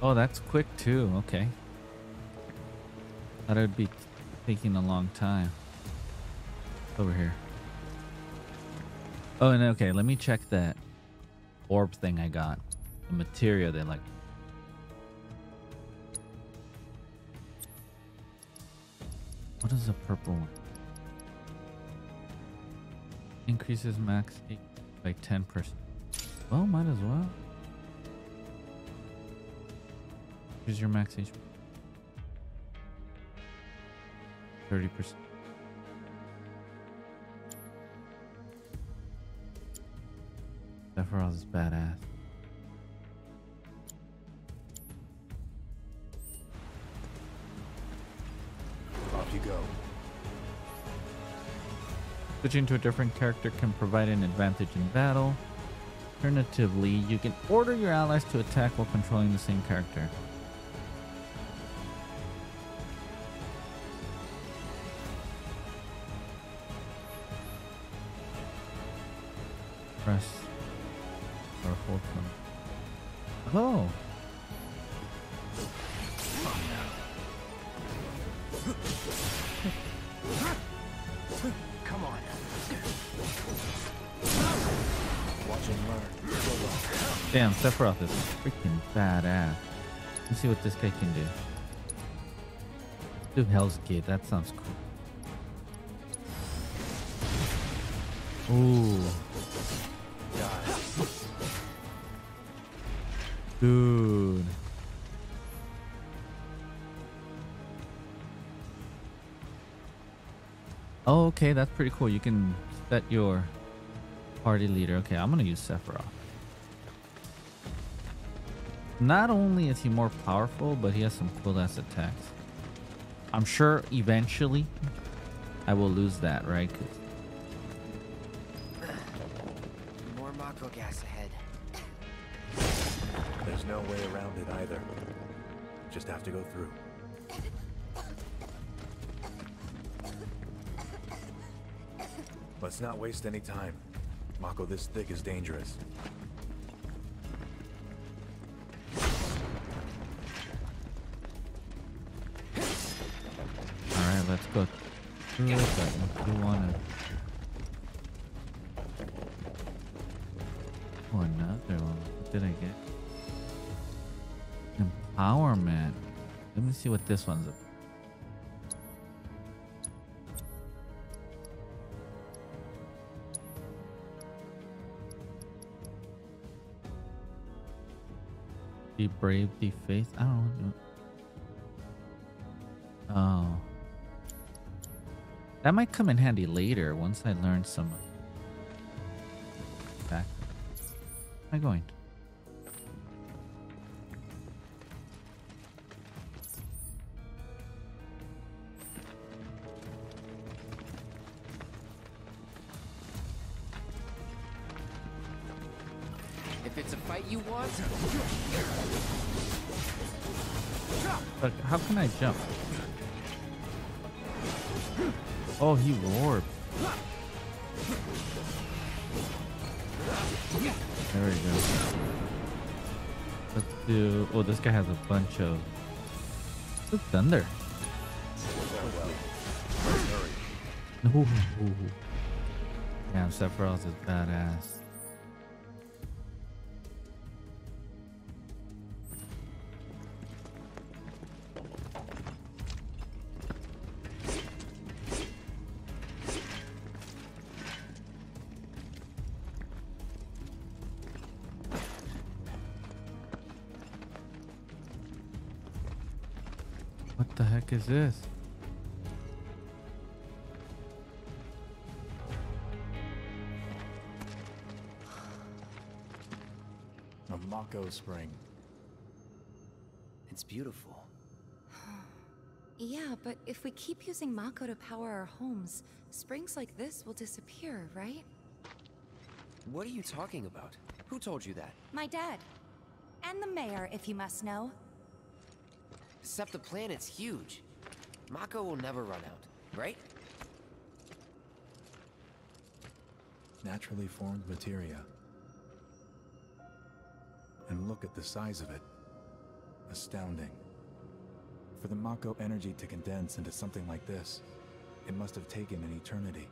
Oh, that's quick too. Okay. Thought it'd be taking a long time. Over here. Oh, and okay, let me check that orb thing I got. The material they like. What is the purple one? Increases max by 10%. Well, might as well. Here's your max HP. 30%. Sephiroth is badass. Off you go. Switching to a different character can provide an advantage in battle. Alternatively, you can order your allies to attack while controlling the same character. Damn, Sephiroth is freaking badass. Let's see what this guy can do. Do Hell's Gate, that sounds cool. Ooh. Dude. Oh, okay, that's pretty cool. You can set your party leader. Okay, I'm gonna use Sephiroth. Not only is he more powerful, but he has some cool ass attacks. I'm sure eventually I will lose that, right? 'Cause More Mako gas ahead. There's no way around it either. Just have to go through. Let's not waste any time. Mako this thick is dangerous. Through it, but we wanna Oh another one. What did I get? Empowerment. Let me see what this one's about. Be brave, be faith. I That might come in handy later once I learn some. Back. Am I going? If it's a fight you want, But how can I jump? Oh, he warped. There we go. Let's do. Oh, this guy has a bunch of. Look, thunder. Damn, Sephiroth is badass. The heck is this? A Mako spring. It's beautiful. Yeah, but if we keep using Mako to power our homes, springs like this will disappear, right? What are you talking about? Who told you that? My dad. And the mayor, if you must know. Except the planet's huge. Mako will never run out, right? Naturally formed materia. And look at the size of it. Astounding. For the Mako energy to condense into something like this, it must have taken an eternity.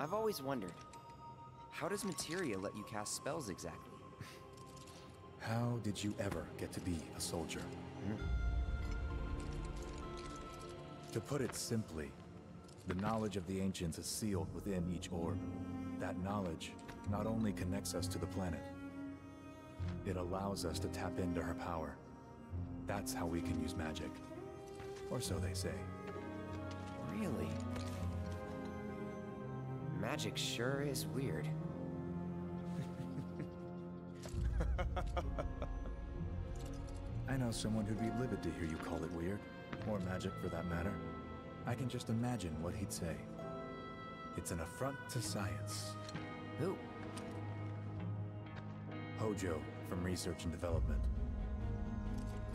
I've always wondered, how does materia let you cast spells exactly? How did you ever get to be a soldier? Hmm. To put it simply, the knowledge of the ancients is sealed within each orb. That knowledge not only connects us to the planet, it allows us to tap into her power. That's how we can use magic. Or so they say. Really? Magic sure is weird. I know someone who'd be livid to hear you call it weird, or magic for that matter. I can just imagine what he'd say. It's an affront to science. Who? Hojo from Research and Development.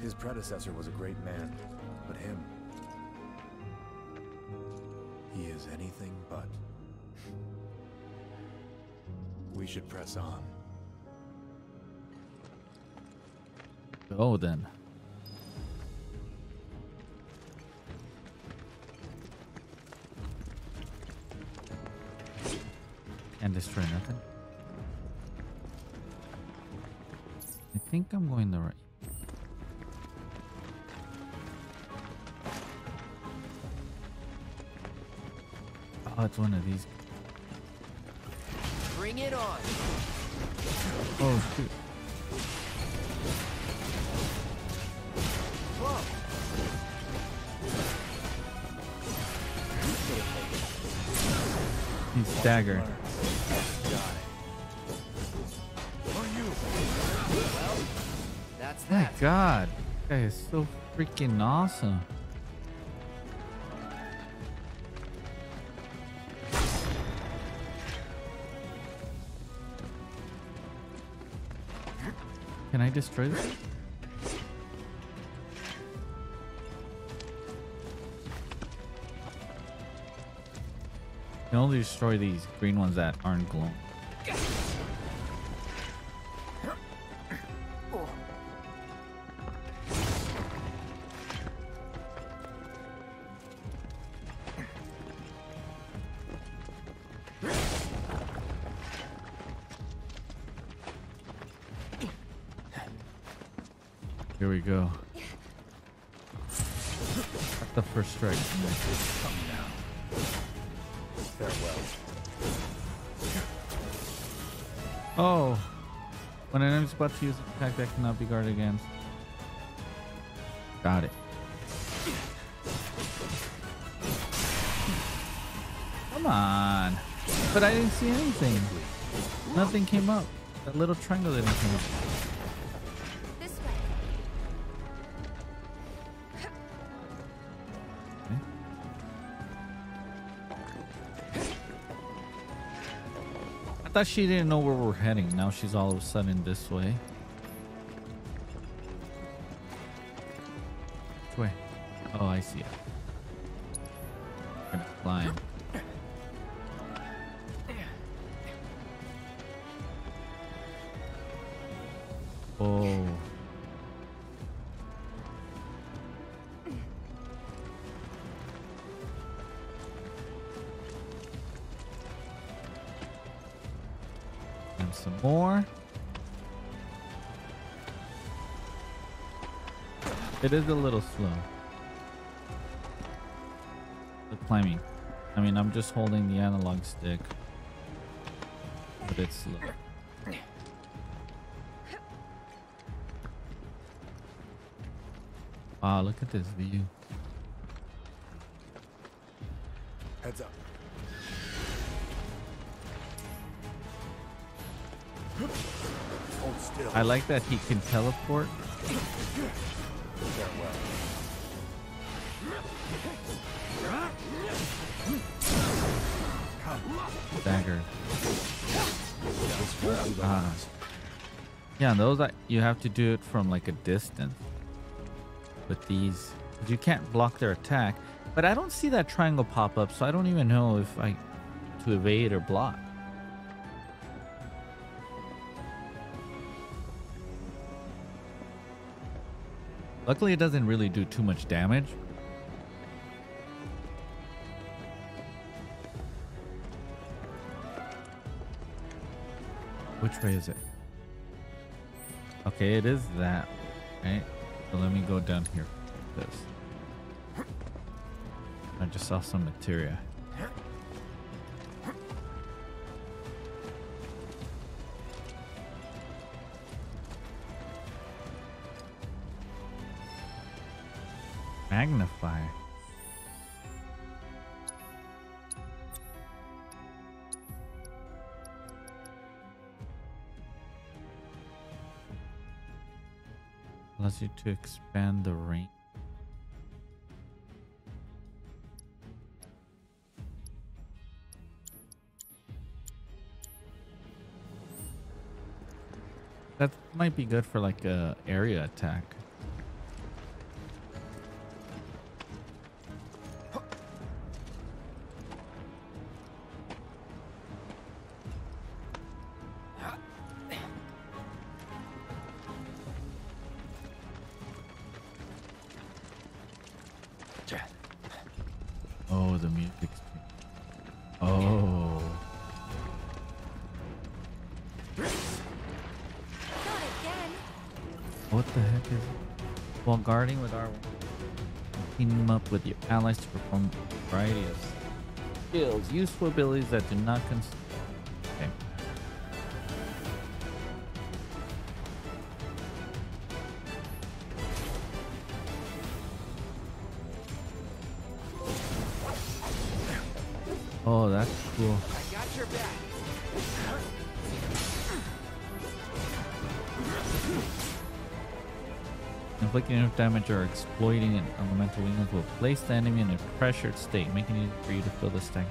His predecessor was a great man, but him. He is anything but. We should press on. Go then. Destroy nothing. I think I'm going the right. Oh, it's one of these. Bring it on! Oh, shoot. He's staggered. God. That is so freaking awesome. Can I destroy this? You can only destroy these green ones that aren't glowing. About to use an attack that cannot be guarded against. Got it. Come on. But I didn't see anything. Nothing came up. That little triangle didn't come up. Thought she didn't know where we're heading. Now she's all of a sudden this way. Way? Oh, I see it. We're Gonna climb. It is a little slow. The climbing. I mean, I'm just holding the analog stick. But it's slow. Wow, look at this view. Heads up. Hold still. I like that he can teleport. Dagger. Ah. Yeah, those I, you have to do it from like a distance. With these, you can't block their attack. But I don't see that triangle pop up, so I don't even know if I to evade or block. Luckily, it doesn't really do too much damage. Which way is it? Okay, it is that. Right? So let me go down here. This. I just saw some materia. Magnifier. Allows you to expand the range. That might be good for like a area attack. To perform a variety of skills, useful abilities that do not cons- enough damage or exploiting an elemental weakness will place the enemy in a pressured state, making it for you to fill the stack.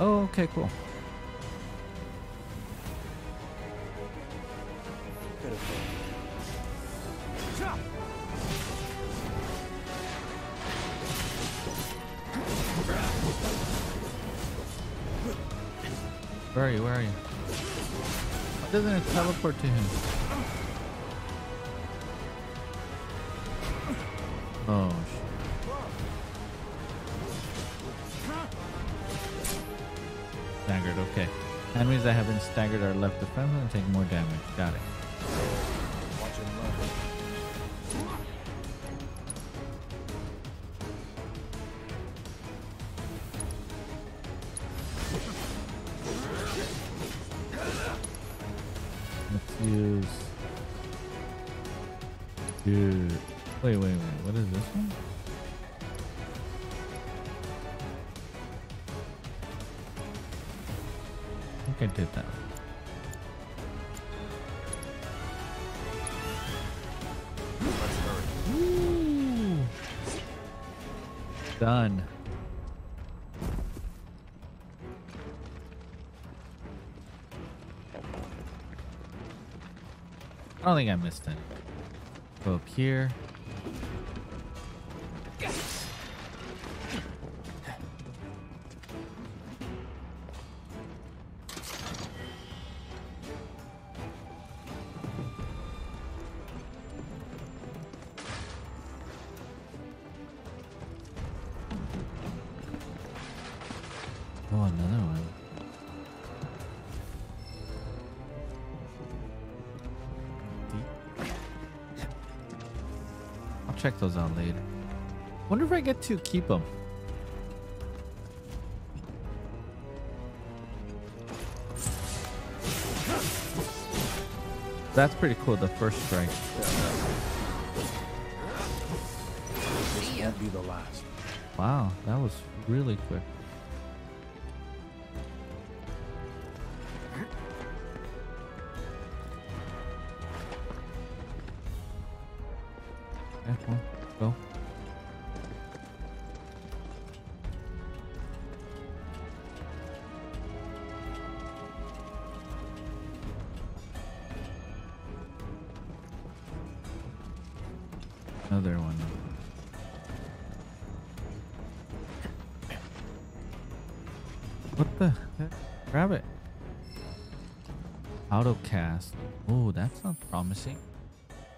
Oh, okay, cool. Where are you? Where are you? Why doesn't it teleport to him? Staggered are left defensive and take more damage. Got it. Let's use. Dude. Wait, wait, wait. What is this one? I think I did that. Done. I don't think I missed it. Go up here. Check those out later. Wonder if I get to keep them. That's pretty cool, the first strike. This won't be the last. Wow, that was really quick.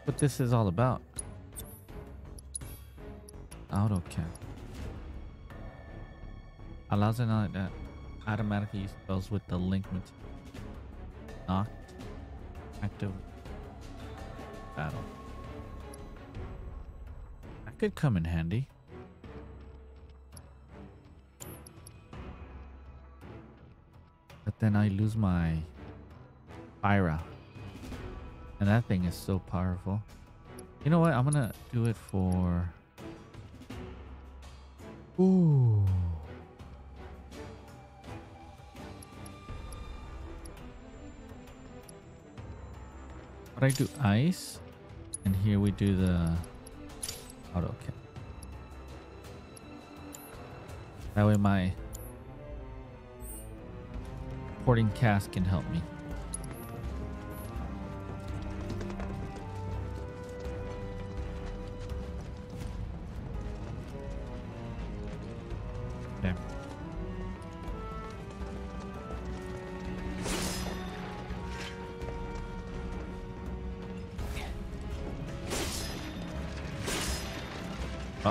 What this is all about. Auto Autocast. Allows an ally that automatically use spells with the link material. Knocked. Active. Battle. That could come in handy. But then I lose my Pyra. And that thing is so powerful. You know what? I'm gonna do it for. Ooh. But I do ice, and here we do the auto kill. That way my porting cast can help me.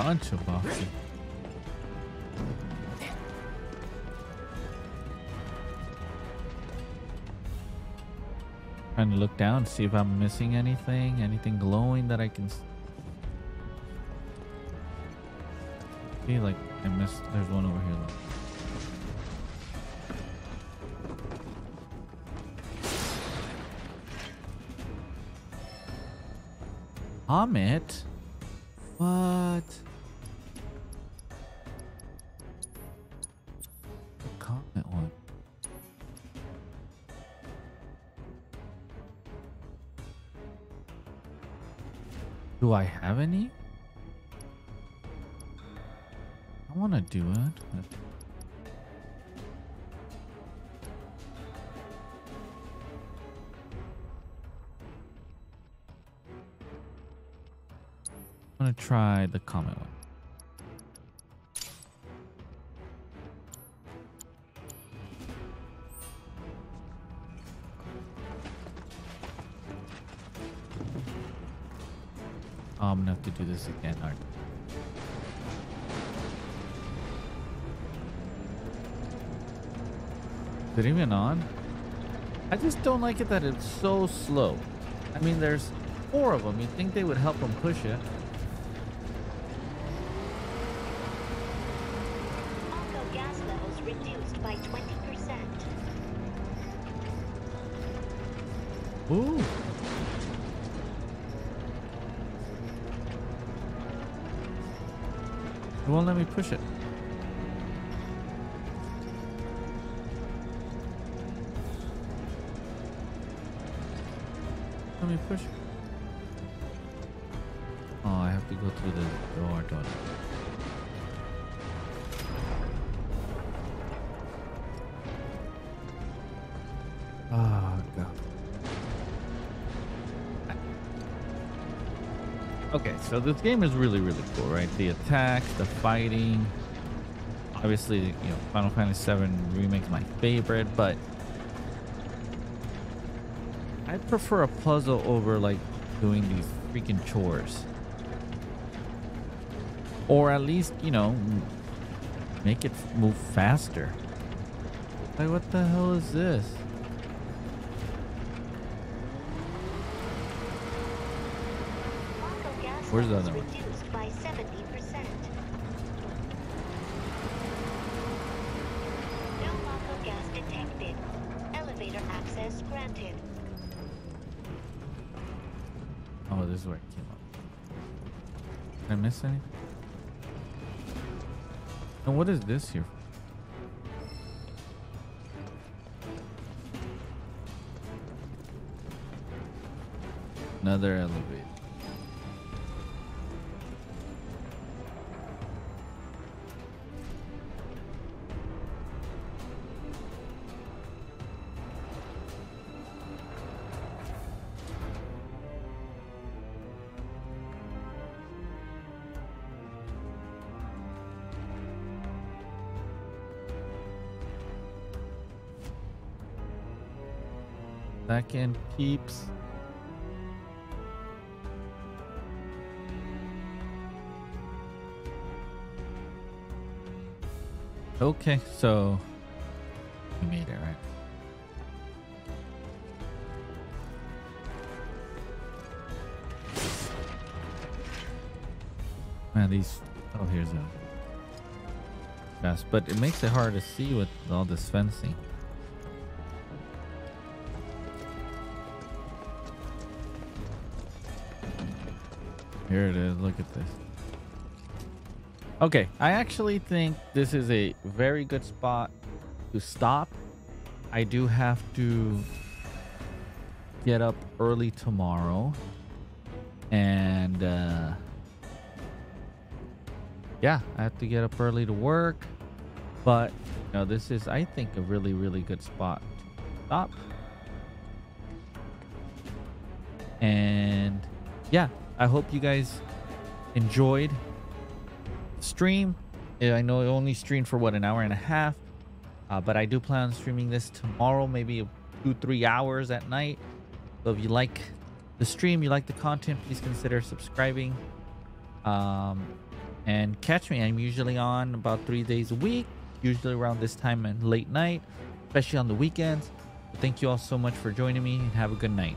Bunch of boxes. Trying to look down, see if I'm missing anything, anything glowing that I can see. Like I missed. There's one over here. Look. Comet? Do I have any? I want to do it. I'm gonna try the comet one. Do this again. Right. Is it even on? I just don't like it that it's so slow. I mean, there's four of them. You'd think they would help them push it. Push it. Let me push it. So this game is really, really cool, right? The attack, the fighting. Obviously, you know, Final Fantasy VII Remake's my favorite, but I prefer a puzzle over like doing these freaking chores. Or at least, you know, make it move faster. Like, what the hell is this? Mako gas Where's the other one? reduced by 70%. No Mako gas detected. Elevator access granted. Oh, this is where it came up. Did I miss anything? And what is this here? Another elevator. Second, peeps. Okay, so we made it right. Man, these. Oh, here's a. Yes, but it makes it hard to see with all this fencing. Here it is. Look at this. Okay, I actually think this is a very good spot to stop. I do have to get up early tomorrow. And uh, yeah, I have to get up early to work. But you know, this is I think a really, really good spot to stop. And yeah, I hope you guys enjoyed the stream. I know it only streamed for what an hour and a half, uh, but I do plan on streaming this tomorrow, maybe two, three hours at night. So if you like the stream, you like the content, please consider subscribing. Um, and catch me. I'm usually on about three days a week, usually around this time and late night, especially on the weekends. thank you all so much for joining me and have a good night.